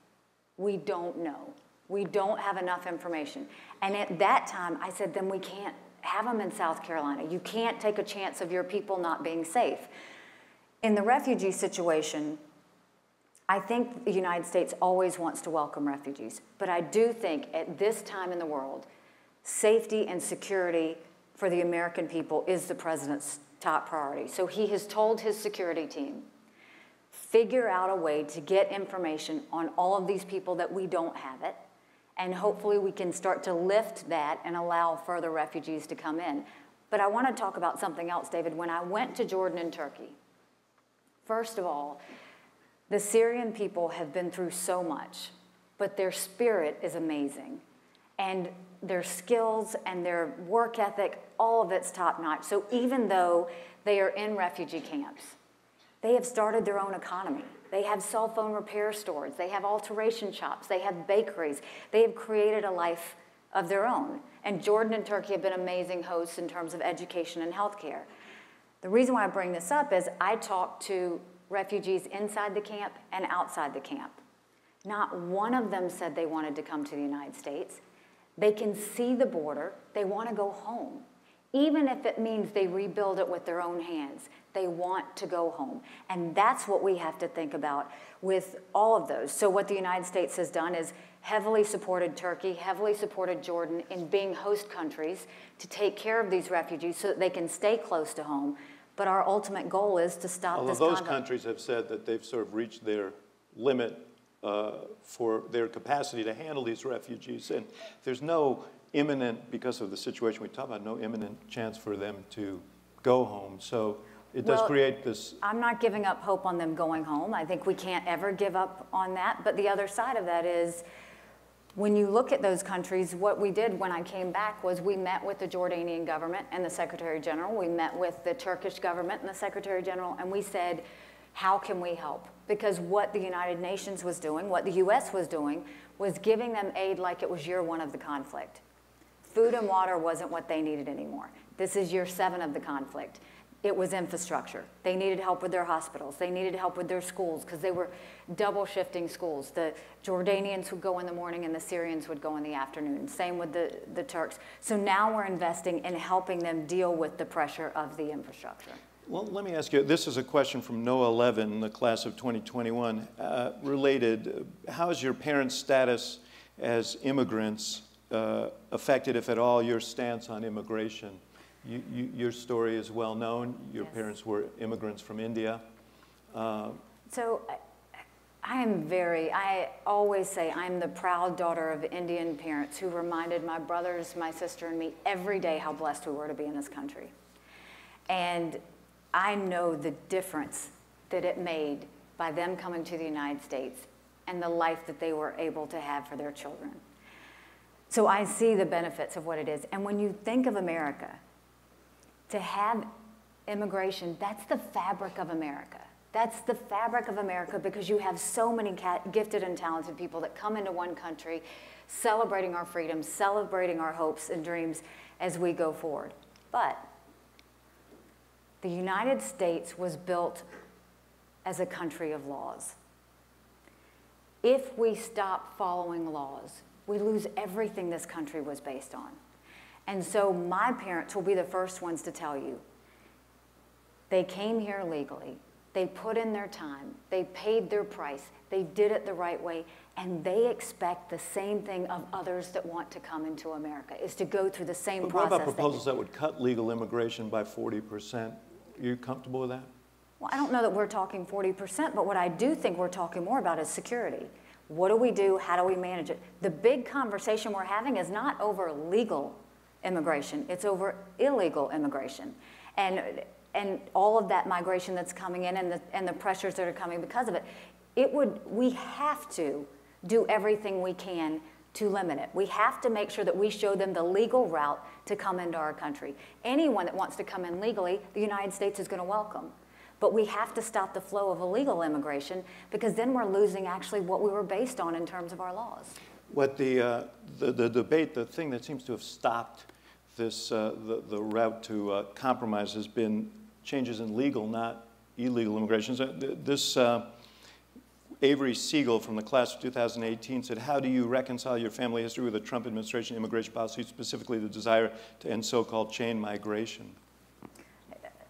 We don't know. We don't have enough information. And at that time, I said, then we can't have them in South Carolina. You can't take a chance of your people not being safe. In the refugee situation, I think the United States always wants to welcome refugees, but I do think at this time in the world, safety and security for the American people is the president's top priority. So he has told his security team, figure out a way to get information on all of these people that we don't have it, and hopefully we can start to lift that and allow further refugees to come in. But I want to talk about something else, David. When I went to Jordan and Turkey, first of all, the Syrian people have been through so much, but their spirit is amazing. And their skills and their work ethic, all of it's top notch. So even though they are in refugee camps, they have started their own economy. They have cell phone repair stores, they have alteration shops, they have bakeries. They have created a life of their own. And Jordan and Turkey have been amazing hosts in terms of education and healthcare. The reason why I bring this up is I talked to refugees inside the camp and outside the camp. Not one of them said they wanted to come to the United States. They can see the border, they want to go home. Even if it means they rebuild it with their own hands, they want to go home. And that's what we have to think about with all of those. So, what the United States has done is heavily supported Turkey, heavily supported Jordan in being host countries to take care of these refugees so that they can stay close to home but our ultimate goal is to stop Although this those conduct. countries have said that they've sort of reached their limit uh, for their capacity to handle these refugees, and there's no imminent, because of the situation we talked about, no imminent chance for them to go home. So it does Well, create this, I'm not giving up hope on them going home. I think we can't ever give up on that. But the other side of that is when you look at those countries, what we did when I came back was we met with the Jordanian government and the Secretary General. We met with the Turkish government and the Secretary General, and we said, how can we help? Because what the United Nations was doing, what the US was doing, was giving them aid like it was year one of the conflict. Food and water wasn't what they needed anymore. This is year seven of the conflict it was infrastructure. They needed help with their hospitals. They needed help with their schools because they were double shifting schools. The Jordanians would go in the morning and the Syrians would go in the afternoon. Same with the, the Turks. So now we're investing in helping them deal with the pressure of the infrastructure. well, let me ask you, this is a question from Noah Levin, the class of 2021, uh, related. How is your parents' status as immigrants uh, affected, if at all, your stance on immigration? You, you, your story is well known. Your Yes. parents were immigrants from India. Uh, So I- I am very, I always say I'm the proud daughter of Indian parents who reminded my brothers, my sister, and me every day how blessed we were to be in this country. And I know the difference that it made by them coming to the United States and the life that they were able to have for their children. So I see the benefits of what it is. And when you think of America, to have immigration, that's the fabric of America. That's the fabric of America because you have so many gifted and talented people that come into one country celebrating our freedom, celebrating our hopes and dreams as we go forward. But the United States was built as a country of laws. If we stop following laws, we lose everything this country was based on. And so my parents will be the first ones to tell you they came here legally, they put in their time, they paid their price, they did it the right way, and they expect the same thing of others that want to come into America is to go through the same But what process. about proposals did. that would cut legal immigration by 40%? Are you comfortable with that? Well, I don't know that we're talking 40%, but what I do think we're talking more about is security. What do we do? How do we manage it? The big conversation we're having is not over legal immigration, it's over illegal immigration. And, and all of that migration that's coming in and the, and the pressures that are coming because of it. It would, we have to do everything we can to limit it. We have to make sure that we show them the legal route to come into our country. Anyone that wants to come in legally, the United States is going to welcome. But we have to stop the flow of illegal immigration because then we're losing actually what we were based on in terms of our laws. What the, uh, the, the debate, the thing that seems to have stopped this, uh, the, the route to uh, compromise has been changes in legal, not illegal immigration. This, uh, Avery Siegel from the class of 2018 said, How do you reconcile your family history with the Trump administration immigration policy, specifically the desire to end so called chain migration?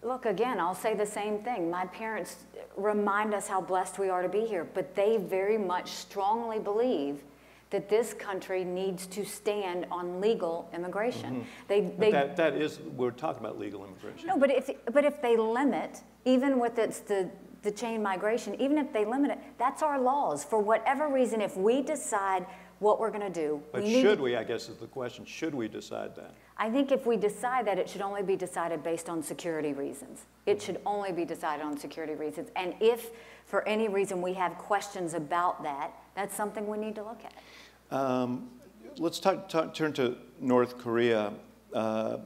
Look, again, I'll say the same thing. My parents remind us how blessed we are to be here, but they very much strongly believe that this country needs to stand on legal immigration. Mm-hmm. They, But they, that, that is, we're talking about legal immigration. no, but if, but if they limit, even with it's the, the chain migration, even if they limit it, that's our laws. For whatever reason, if we decide what we're going to do, But we should we, I guess is the question, should we decide that? I think if we decide that, it should only be decided based on security reasons. It mm-hmm. should only be decided on security reasons. And if, for any reason, we have questions about that, that's something we need to look at. Um, let's talk, talk, turn to North Korea. Uh,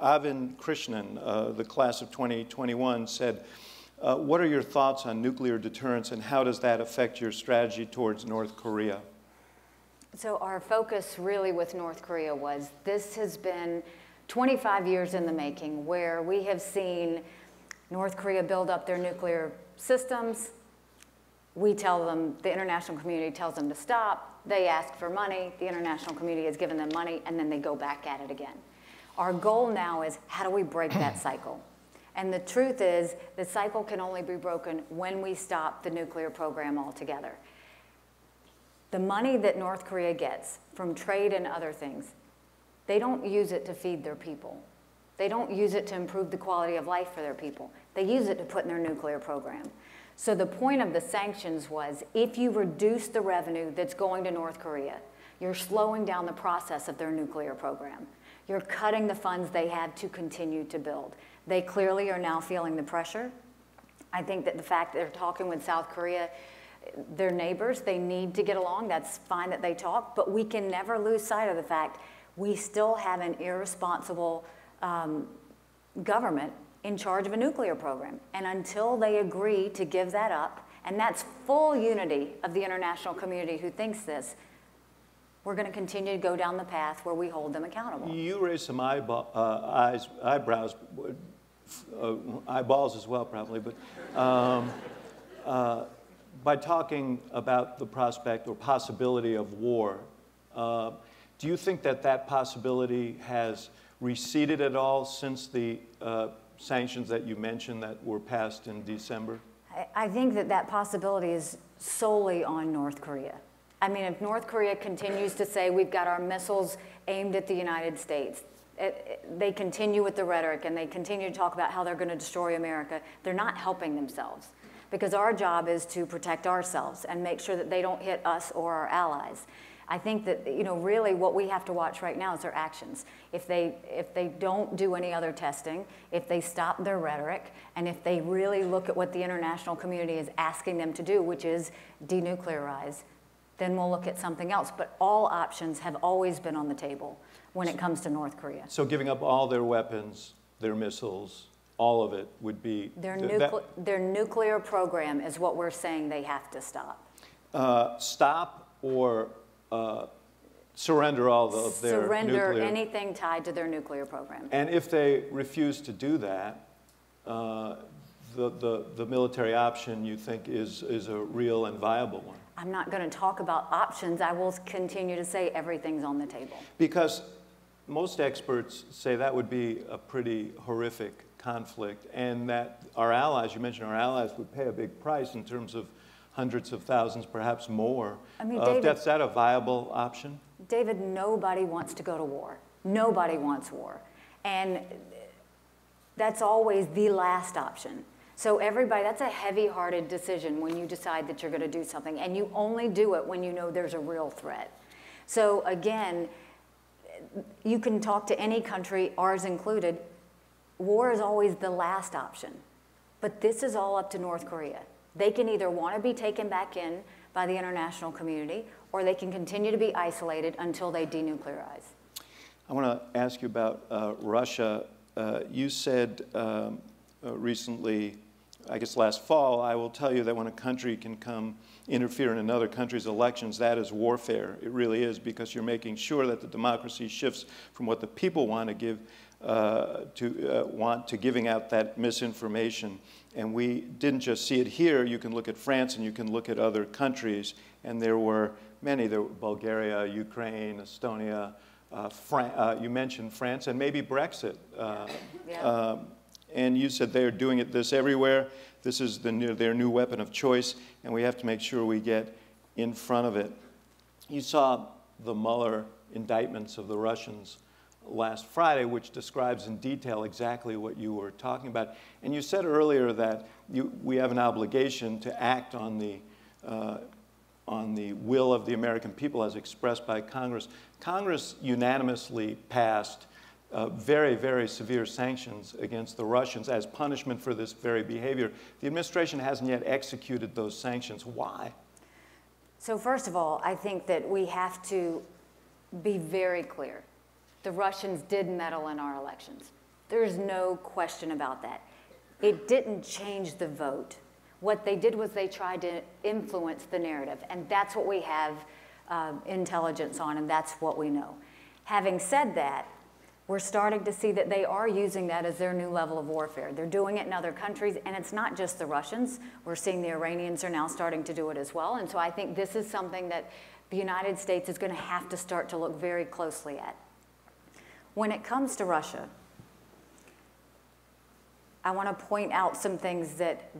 Avin Krishnan, uh, the class of 2021, said, uh, What are your thoughts on nuclear deterrence and how does that affect your strategy towards North Korea? So our focus really with North Korea was this has been 25 years in the making where we have seen North Korea build up their nuclear systems. We tell them, the international community tells them to stop. They ask for money. The international community has given them money, and then they go back at it again. Our goal now is how do we break that cycle? And the truth is, the cycle can only be broken when we stop the nuclear program altogether. The money that North Korea gets from trade and other things, they don't use it to feed their people. They don't use it to improve the quality of life for their people. They use it to put in their nuclear program. So the point of the sanctions was if you reduce the revenue that's going to North Korea, you're slowing down the process of their nuclear program. You're cutting the funds they have to continue to build. They clearly are now feeling the pressure. I think that the fact that they're talking with South Korea, they're neighbors, they need to get along. That's fine that they talk, but we can never lose sight of the fact we still have an irresponsible um, government in charge of a nuclear program. And until they agree to give that up, and that's full unity of the international community who thinks this, we're going to continue to go down the path where we hold them accountable. You raised some uh, eyes, eyebrows, uh, eyeballs as well, probably, but um, uh, by talking about the prospect or possibility of war, uh, do you think that that possibility has receded at all since the uh, sanctions that you mentioned that were passed in December? I- think that that possibility is solely on North Korea. I mean, if North Korea continues to say we've got our missiles aimed at the United States, it- it- they continue with the rhetoric and they continue to talk about how they're going to destroy America, they're not helping themselves. Because our job is to protect ourselves and make sure that they don't hit us or our allies. I think that, you know, really what we have to watch right now is their actions. If they, if they don't do any other testing, if they stop their rhetoric, and if they really look at what the international community is asking them to do, which is denuclearize, then we'll look at something else. But all options have always been on the table when it comes to North Korea. So giving up all their weapons, their missiles, all of it would be. Their, th- nucle- their nuclear program is what we're saying they have to stop. Uh, stop or uh, surrender all of their Surrender nuclear. anything tied to their nuclear program. And if they refuse to do that, uh, the, the, the military option you think is, is a real and viable one? I'm not going to talk about options. I will continue to say everything's on the table. Because most experts say that would be a pretty horrific conflict, and that our allies, you mentioned our allies, would pay a big price in terms of hundreds of thousands, perhaps more. I mean, of David- death. Is that a viable option? David, nobody wants to go to war. Nobody wants war. And that's always the last option. So, everybody, that's a heavy hearted decision when you decide that you're going to do something. And you only do it when you know there's a real threat. So, again, you can talk to any country, ours included. War is always the last option. But this is all up to North Korea. They can either want to be taken back in by the international community or they can continue to be isolated until they denuclearize. I want to ask you about uh, Russia. Uh, you said um, uh, recently, I guess last fall, I will tell you that when a country can come interfere in another country's elections, that is warfare. It really is because you're making sure that the democracy shifts from what the people want to give uh, to uh, want to giving out that misinformation And we didn't just see it here. You can look at France and you can look at other countries. And there were many. There were Bulgaria, Ukraine, Estonia. Uh, Fran- uh, you mentioned France and maybe Brexit. Uh, Yeah. um, and you said they're doing it this everywhere. This is the new, their new weapon of choice, and we have to make sure we get in front of it. You saw the Mueller indictments of the Russians last Friday, which describes in detail exactly what you were talking about. And you said earlier that you, we have an obligation to act on the, uh, on the will of the American people as expressed by Congress. Congress unanimously passed uh, very, very severe sanctions against the Russians as punishment for this very behavior. The administration hasn't yet executed those sanctions. Why? So first of all, I think that we have to be very clear. The Russians did meddle in our elections. There's no question about that. It didn't change the vote. What they did was they tried to influence the narrative, and that's what we have um, intelligence on, and that's what we know. Having said that, we're starting to see that they are using that as their new level of warfare. They're doing it in other countries, and it's not just the Russians. We're seeing the Iranians are now starting to do it as well. And so I think this is something that the United States is going to have to start to look very closely at. When it comes to Russia, I want to point out some things that,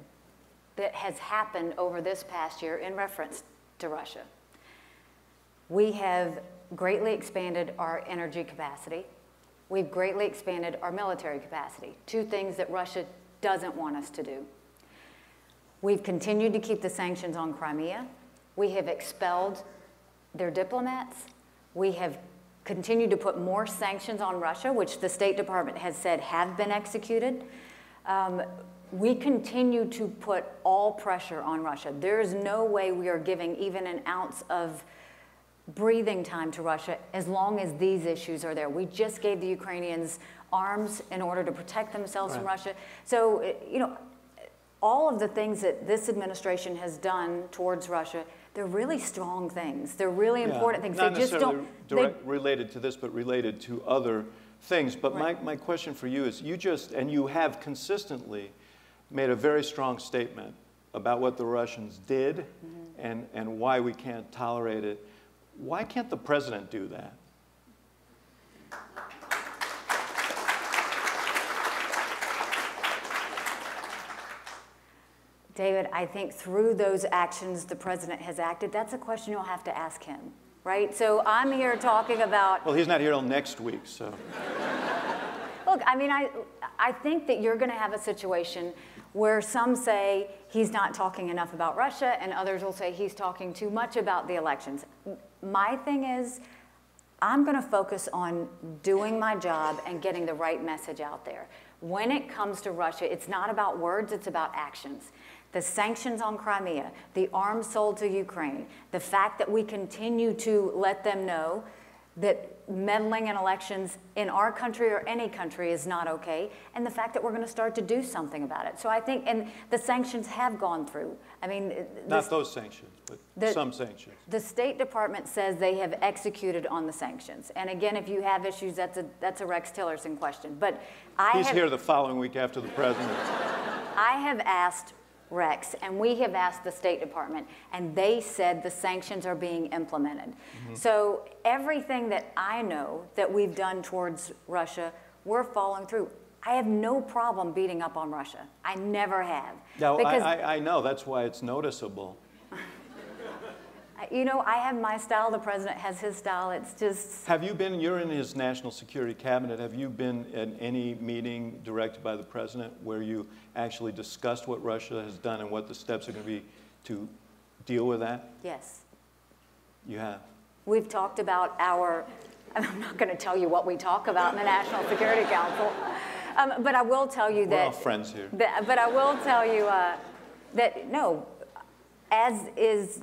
that has happened over this past year in reference to Russia. We have greatly expanded our energy capacity. We've greatly expanded our military capacity, two things that Russia doesn't want us to do. We've continued to keep the sanctions on Crimea. We have expelled their diplomats. We have continued to put more sanctions on Russia, which the State Department has said have been executed. Um, we continue to put all pressure on Russia. There is no way we are giving even an ounce of breathing time to Russia as long as these issues are there. We just gave the Ukrainians arms in order to protect themselves from Russia. So, you know, all of the things that this administration has done towards Russia, they're really strong things. They're really Yeah, important things. Not they just don't. they- direct, related to this, but related to other things. But my, my question for you is, you just, and you have consistently made a very strong statement about what the Russians did Mm-hmm. and, and why we can't tolerate it. Why can't the president do that? David, I think through those actions the president has acted, that's a question you'll have to ask him, right? So I'm here talking about Well, he's not here till next week, so. Look, I mean, I, I think that you're going to have a situation where some say he's not talking enough about Russia, and others will say he's talking too much about the elections. My thing is, I'm going to focus on doing my job and getting the right message out there. When it comes to Russia, it's not about words, it's about actions. The sanctions on Crimea, the arms sold to Ukraine, the fact that we continue to let them know that meddling in elections in our country or any country is not okay, and the fact that we're going to start to do something about it. So I think, and the sanctions have gone through. I mean, the, Not those sanctions, but The- some sanctions. the State Department says they have executed on the sanctions. And again, if you have issues, that's a, that's a Rex Tillerson question. But I He's have, here the following week after the president. I have asked Rex, and we have asked the State Department, and they said the sanctions are being implemented. Mm-hmm. So everything that I know that we've done towards Russia, we're following through. I have no problem beating up on Russia. I never have. Now, Because- I, I know, that's why it's noticeable. You know, I have my style, the president has his style. It's just, Have you been, you're in his national security cabinet, have you been at any meeting directed by the president where you actually discussed what Russia has done and what the steps are going to be to deal with that? yes. You have. We've talked about our, I'm not going to tell you what we talk about in the National Security Council, um, but I will tell you We're all friends here. that- but I will tell you uh, that, no, as is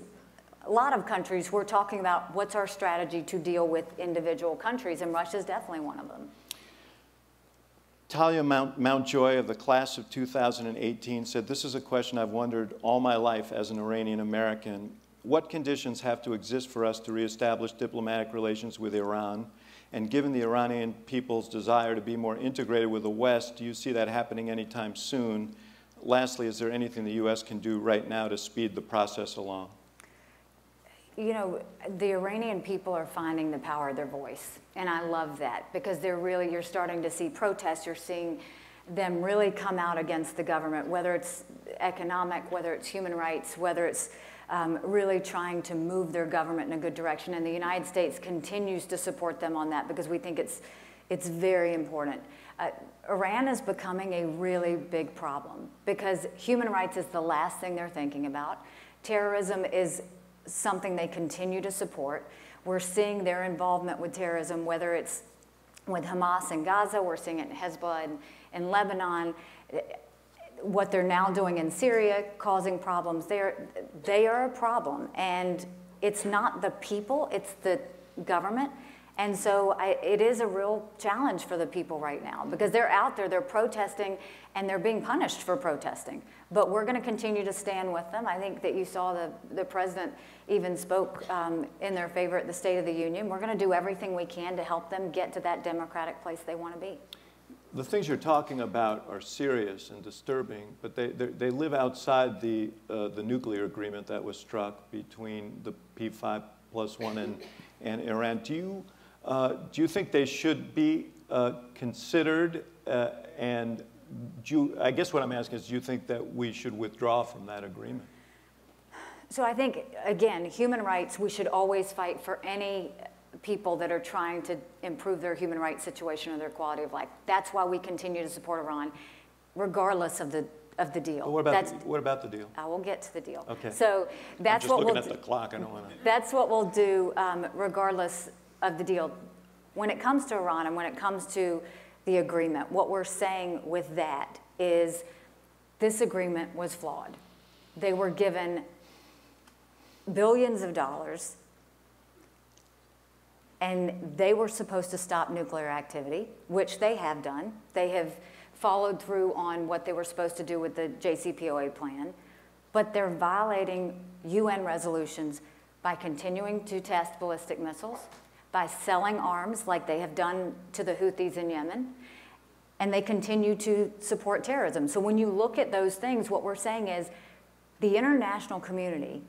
a lot of countries, we're talking about what's our strategy to deal with individual countries, and Russia's definitely one of them. Talia Mount, Mountjoy of the class of 2018 said, This is a question I've wondered all my life as an Iranian American. What conditions have to exist for us to reestablish diplomatic relations with Iran? And given the Iranian people's desire to be more integrated with the West, do you see that happening anytime soon? lastly, is there anything the U.S. can do right now to speed the process along? You know, the Iranian people are finding the power of their voice, and I love that because they're really, you're starting to see protests, you're seeing them really come out against the government, whether it's economic, whether it's human rights, whether it's um, really trying to move their government in a good direction. And the United States continues to support them on that because we think it's, it's very important. Uh, Iran is becoming a really big problem because human rights is the last thing they're thinking about. Terrorism is something they continue to support. We're seeing their involvement with terrorism, whether it's with Hamas in Gaza, we're seeing it in Hezbollah in, in Lebanon, what they're now doing in Syria, causing problems. They're, they are a problem, and it's not the people, it's the government. And so I, it is a real challenge for the people right now because they're out there, they're protesting, and they're being punished for protesting. But we're going to continue to stand with them. I think that you saw the, the president even spoke um, in their favor at the State of the Union. We're going to do everything we can to help them get to that democratic place they want to be. The things you're talking about are serious and disturbing, but they, they live outside the, uh, the nuclear agreement that was struck between the P5 plus one and, and Iran. Do you uh, do you think they should be uh, considered? Uh, and you, I guess what I'm asking is, do you think that we should withdraw from that agreement? So I think, again, human rights, we should always fight for any people that are trying to improve their human rights situation or their quality of life. That's why we continue to support Iran, regardless of the of the deal. But what about the, what about the deal? I will get to the deal. Okay. So that's I'm just what looking we'll at do. the clock. I don't want to. That's what we'll do, um, regardless of the deal. When it comes to Iran and when it comes to the agreement, what we're saying with that is this agreement was flawed. They were given billions of dollars and they were supposed to stop nuclear activity, which they have done. They have followed through on what they were supposed to do with the JCPOA plan, but they're violating UN resolutions by continuing to test ballistic missiles, by selling arms like they have done to the Houthis in Yemen, and they continue to support terrorism. So when you look at those things, what we're saying is the international community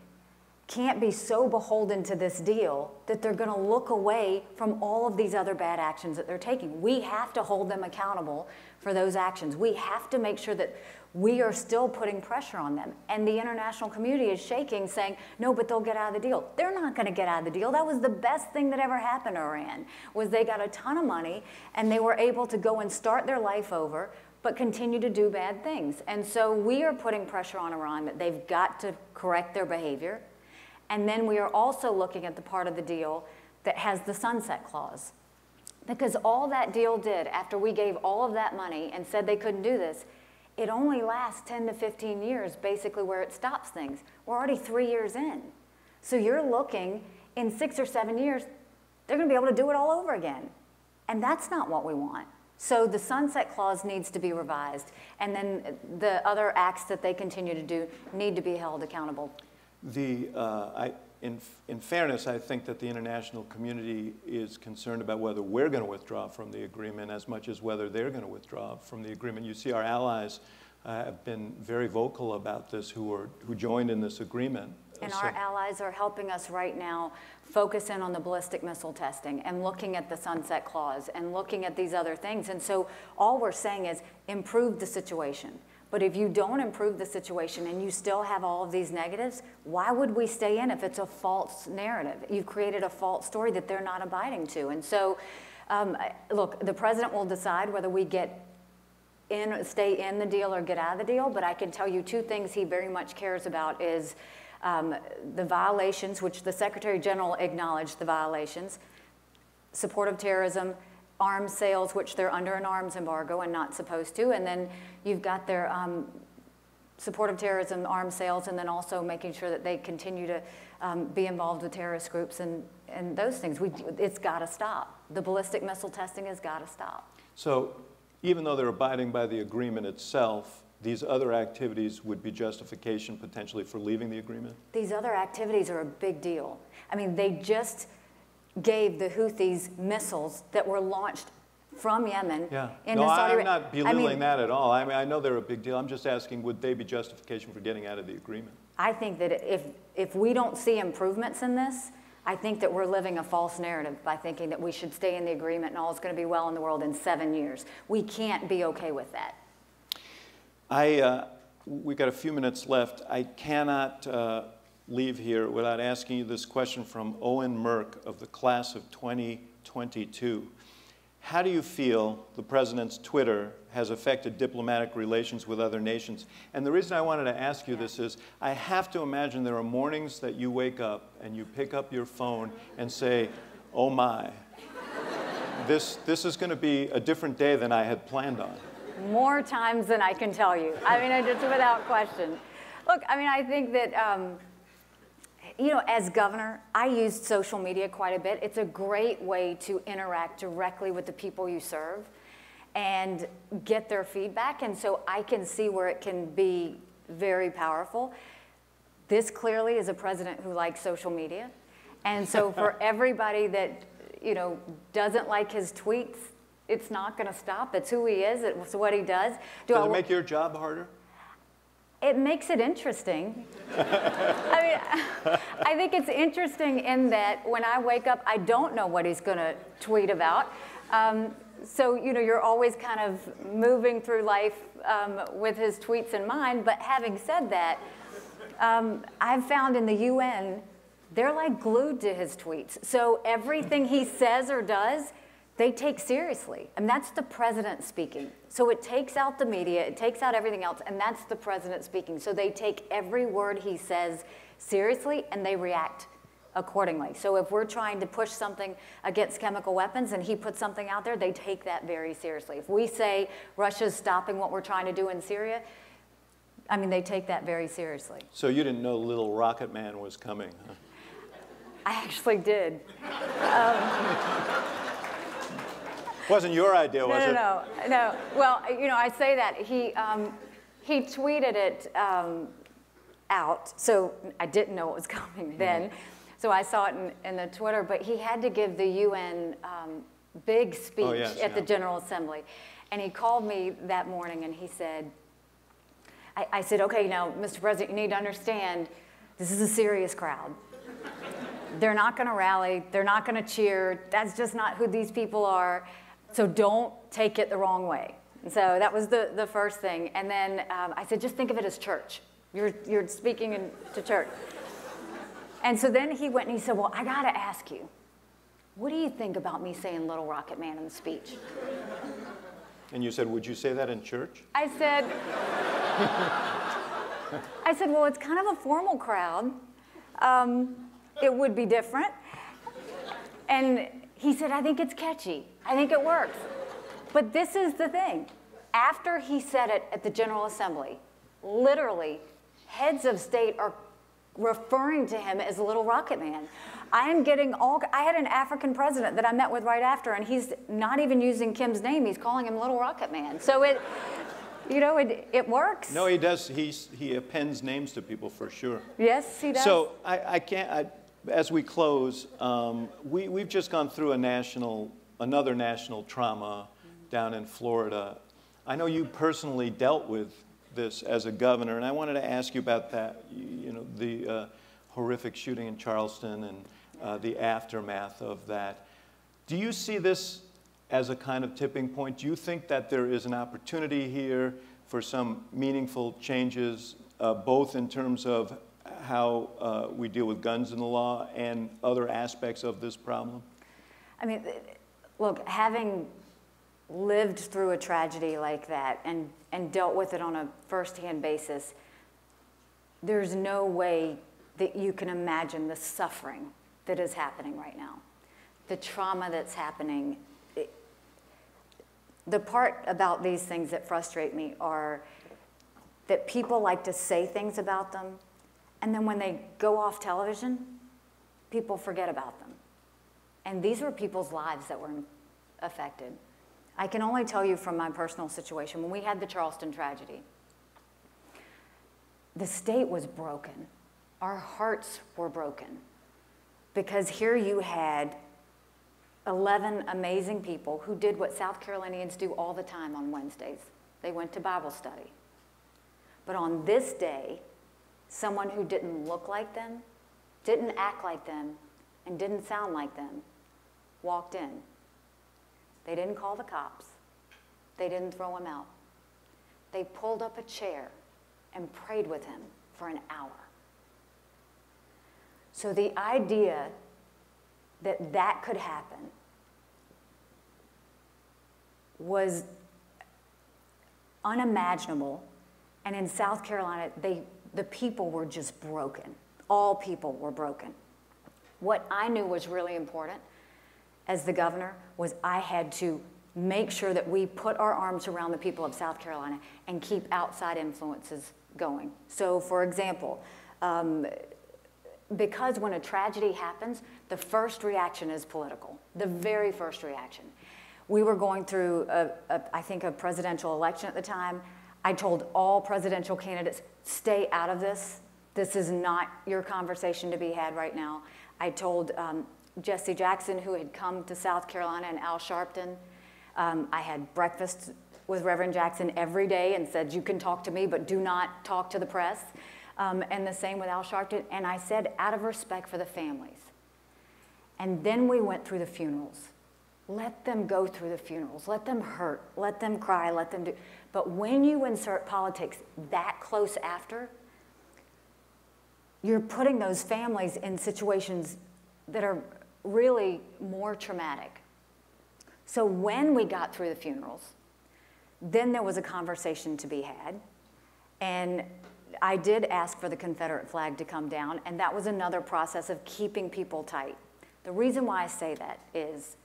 can't be so beholden to this deal that they're going to look away from all of these other bad actions that they're taking. We have to hold them accountable for those actions. We have to make sure that we are still putting pressure on them. And the international community is shaking, saying, no, but they'll get out of the deal. They're not going to get out of the deal. That was the best thing that ever happened to Iran, was they got a ton of money and they were able to go and start their life over, but continue to do bad things. And so we are putting pressure on Iran that they've got to correct their behavior. And then we are also looking at the part of the deal that has the sunset clause. Because all that deal did, after we gave all of that money and said they couldn't do this, it only lasts 10 to 15 years, basically where it stops things. We're already three years in. So you're looking in six or seven years, they're going to be able to do it all over again. And that's not what we want. So the sunset clause needs to be revised. And then the other acts that they continue to do need to be held accountable. The, uh, I, in, in fairness, I think that the international community is concerned about whether we're going to withdraw from the agreement as much as whether they're going to withdraw from the agreement. You see, our allies uh, have been very vocal about this who, are, who joined in this agreement. And So- our allies are helping us right now focus in on the ballistic missile testing and looking at the sunset clause and looking at these other things. And so all we're saying is improve the situation. But if you don't improve the situation and you still have all of these negatives, why would we stay in if it's a false narrative? You've created a false story that they're not abiding to. And so, um, look, the president will decide whether we get in, stay in the deal or get out of the deal, but I can tell you two things he very much cares about is um, the violations, which the Secretary General acknowledged the violations, support of terrorism, arms sales, which they're under an arms embargo and not supposed to, and then you've got their um, support of terrorism, arms sales, and then also making sure that they continue to um, be involved with terrorist groups and, and those things. We, it's got to stop. The ballistic missile testing has got to stop. So even though they're abiding by the agreement itself, these other activities would be justification potentially for leaving the agreement? These other activities are a big deal. I mean, they just gave the Houthis missiles that were launched from Yemen Yeah. into No, Saudi I'm not I belittling mean, that at all. I mean, I know they're a big deal. I'm just asking, would they be justification for getting out of the agreement? I think that if, if we don't see improvements in this, I think that we're living a false narrative by thinking that we should stay in the agreement and all is going to be well in the world in seven years. We can't be okay with that. I, uh, we've got a few minutes left. I cannot uh, leave here without asking you this question from Owen Merck of the class of 2022. How do you feel the president's Twitter has affected diplomatic relations with other nations? And the reason I wanted to ask you this is I have to imagine there are mornings that you wake up and you pick up your phone and say, oh my, this, this is going to be a different day than I had planned on. More times than I can tell you. I mean, just without question. Look, I mean, I think that, um, you know, as governor, I used social media quite a bit. It's a great way to interact directly with the people you serve and get their feedback. And so I can see where it can be very powerful. This clearly is a president who likes social media. And so for everybody that, you know, doesn't like his tweets, it's not going to stop. It's who he is. It's what he does. Do Does I- it make your job harder? It makes it interesting. I mean, I think it's interesting in that when I wake up, I don't know what he's going to tweet about. Um, so, you know, you're always kind of moving through life um, with his tweets in mind. But having said that, um, I've found in the UN, they're like glued to his tweets. So everything he says or does, they take seriously. And that's the president speaking. So it takes out the media, it takes out everything else, and that's the president speaking. So they take every word he says seriously and they react accordingly. So if we're trying to push something against chemical weapons and he puts something out there, they take that very seriously. If we say Russia's stopping what we're trying to do in Syria, I mean, they take that very seriously. So you didn't know Little Rocket Man was coming, huh? I actually did. Um, Wasn't your idea, was no, it? no, no, no. Well, you know, I say that he um, he tweeted it um, out, so I didn't know it was coming then. So I saw it in, in the Twitter, but he had to give the UN um, big speech Oh, yes, at the. General Assembly, and he called me that morning and he said, I, I said, okay, now, Mr. President, you need to understand, this is a serious crowd. They're not going to rally. They're not going to cheer. That's just not who these people are. So don't take it the wrong way. And so that was the, the first thing. And then um, I said, just think of it as church. You're, you're speaking in, to church. And so then he went and he said, well, I got to ask you, what do you think about me saying Little Rocket Man in the speech? And you said, would you say that in church? I said, I said, well, it's kind of a formal crowd. Um, it would be different. And he said, I think it's catchy. I think it works. But this is the thing. After he said it at the General Assembly, literally, heads of state are referring to him as Little Rocket Man. I am getting all, I had an African president that I met with right after, and he's not even using Kim's name. He's calling him Little Rocket Man. So it, you know, it, it works. No, he does. He's, he appends names to people for sure. Yes, he does. So I, I can't, I, as we close, um, we, we've just gone through a national, another national trauma down in Florida. I know you personally dealt with this as a governor, and I wanted to ask you about that. You, know, the uh, horrific shooting in Charleston and uh, the aftermath of that. Do you see this as a kind of tipping point? Do you think that there is an opportunity here for some meaningful changes, uh, both in terms of how uh, we deal with guns in the law and other aspects of this problem? I mean, look, having lived through a tragedy like that and, and dealt with it on a firsthand basis, there's no way that you can imagine the suffering that is happening right now, the trauma that's happening. The part about these things that frustrate me are that people like to say things about them, and then when they go off television, people forget about them. And these were people's lives that were affected. I can only tell you from my personal situation, when we had the Charleston tragedy, the state was broken. Our hearts were broken. Because here you had 11 amazing people who did what South Carolinians do all the time on Wednesdays. They went to Bible study. But on this day, someone who didn't look like them, didn't act like them, and didn't sound like them walked in. They didn't call the cops. They didn't throw him out. They pulled up a chair and prayed with him for an hour. So the idea that that could happen was unimaginable. And in South Carolina, they, the people were just broken. All people were broken. What I knew was really important as the governor was I had to make sure that we put our arms around the people of South Carolina and keep outside influences going. So, for example, um, because when a tragedy happens, the first reaction is political, the very first reaction. We were going through, a, a, I think, a presidential election at the time. I told all presidential candidates, stay out of this. This is not your conversation to be had right now. I told um, Jesse Jackson, who had come to South Carolina, and Al Sharpton. Um, I had breakfast with Reverend Jackson every day and said, You can talk to me, but do not talk to the press. Um, and the same with Al Sharpton. And I said, out of respect for the families. And then we went through the funerals. Let them go through the funerals. Let them hurt. Let them cry. Let them do. But when you insert politics that close after, you're putting those families in situations that are really more traumatic. So when we got through the funerals, then there was a conversation to be had. And I did ask for the Confederate flag to come down, and that was another process of keeping people tight. The reason why I say that is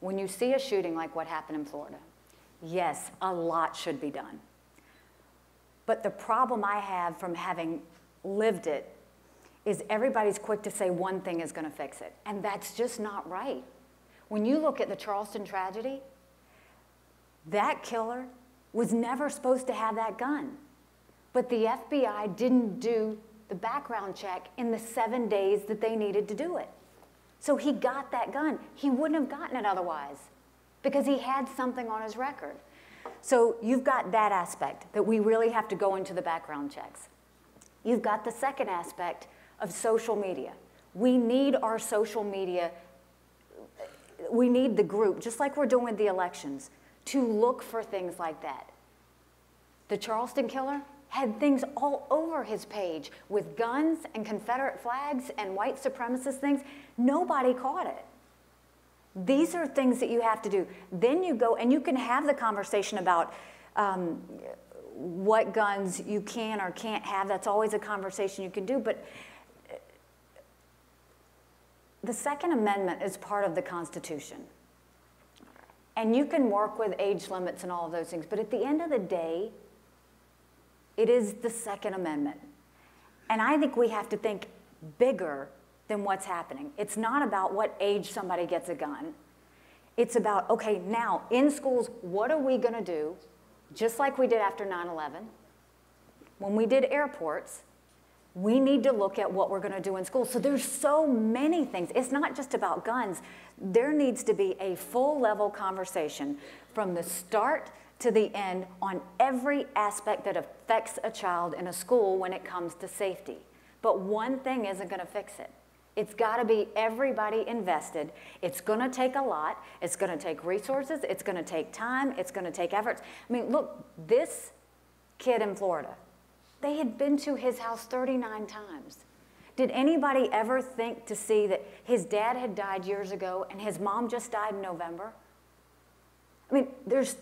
when you see a shooting like what happened in Florida, yes, a lot should be done. But the problem I have from having lived it is everybody's quick to say one thing is going to fix it. And that's just not right. When you look at the Charleston tragedy, that killer was never supposed to have that gun. But the FBI didn't do the background check in the seven days that they needed to do it. So he got that gun. He wouldn't have gotten it otherwise because he had something on his record. So you've got that aspect that we really have to go into the background checks. You've got the second aspect of social media. We need our social media, we need the group, just like we're doing with the elections, to look for things like that. The Charleston killer had things all over his page with guns and Confederate flags and white supremacist things. Nobody caught it. These are things that you have to do. Then you go and you can have the conversation about um, what guns you can or can't have. That's always a conversation you can do. But the Second Amendment is part of the Constitution. And you can work with age limits and all of those things, but at the end of the day, it is the Second Amendment. And I think we have to think bigger than what's happening. It's not about what age somebody gets a gun. It's about, okay, now in schools, what are we going to do, just like we did after 9 11, when we did airports, we need to look at what we're going to do in school. So there's so many things. It's not just about guns. There needs to be a full level conversation from the start to the end on every aspect that affects a child in a school when it comes to safety. But one thing isn't going to fix it. It's got to be everybody invested. It's going to take a lot. It's going to take resources. It's going to take time. It's going to take efforts. I mean, look, this kid in Florida, they had been to his house 39 times. Did anybody ever think to see that his dad had died years ago and his mom just died in November? I mean, there's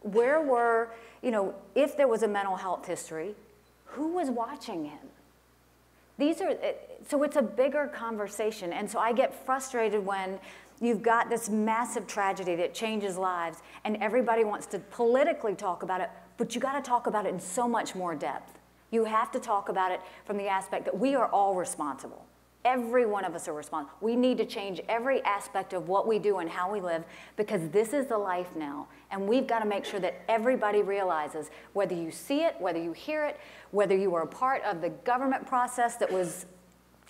where were, you know, if there was a mental health history, who was watching him? These are, eh, so it's a bigger conversation. And so I get frustrated when you've got this massive tragedy that changes lives and everybody wants to politically talk about it, but you got to talk about it in so much more depth. You have to talk about it from the aspect that we are all responsible. Every one of us are responsible. We need to change every aspect of what we do and how we live because this is the life now. And we've got to make sure that everybody realizes whether you see it, whether you hear it, whether you were a part of the government process that was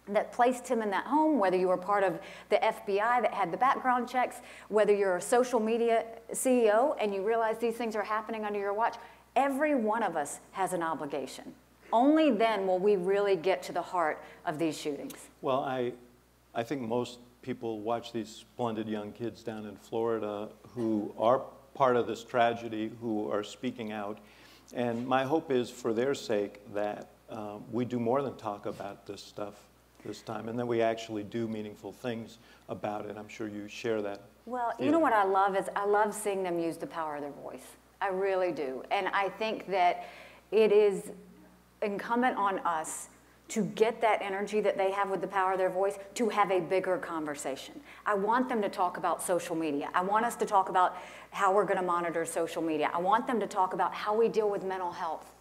that placed him in that home, whether you were part of the FBI that had the background checks, whether you're a social media CEO and you realize these things are happening under your watch, every one of us has an obligation. Only then will we really get to the heart of these shootings. Well, I, I think most people watch these splendid young kids down in Florida who are part of this tragedy, who are speaking out. And my hope is for their sake that um, we do more than talk about this stuff this time, and that we actually do meaningful things about it. I'm sure you share that. Well, you know what I love is I love seeing them use the power of their voice. I really do. And I think that it is incumbent on us to get that energy that they have with the power of their voice to have a bigger conversation. I want them to talk about social media. I want us to talk about how we're going to monitor social media. I want them to talk about how we deal with mental health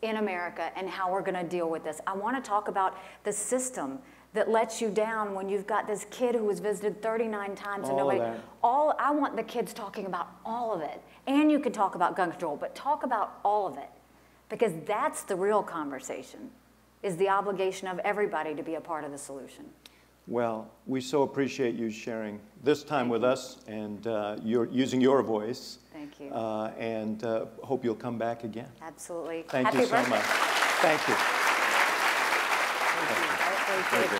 in America and how we're going to deal with this. I want to talk about the system that lets you down when you've got this kid who was visited 39 times and All of nobody that. all I want the kids talking about all of it. And you can talk about gun control, but talk about all of it. Because that's the real conversation. Is the obligation of everybody to be a part of the solution. Well, we so appreciate you sharing this time with us and uh, you're using your voice. Thank you. Uh, and uh, hope you'll come back again. Absolutely. Thank Happy you so much. Thank you. Thank you. Appreciate it.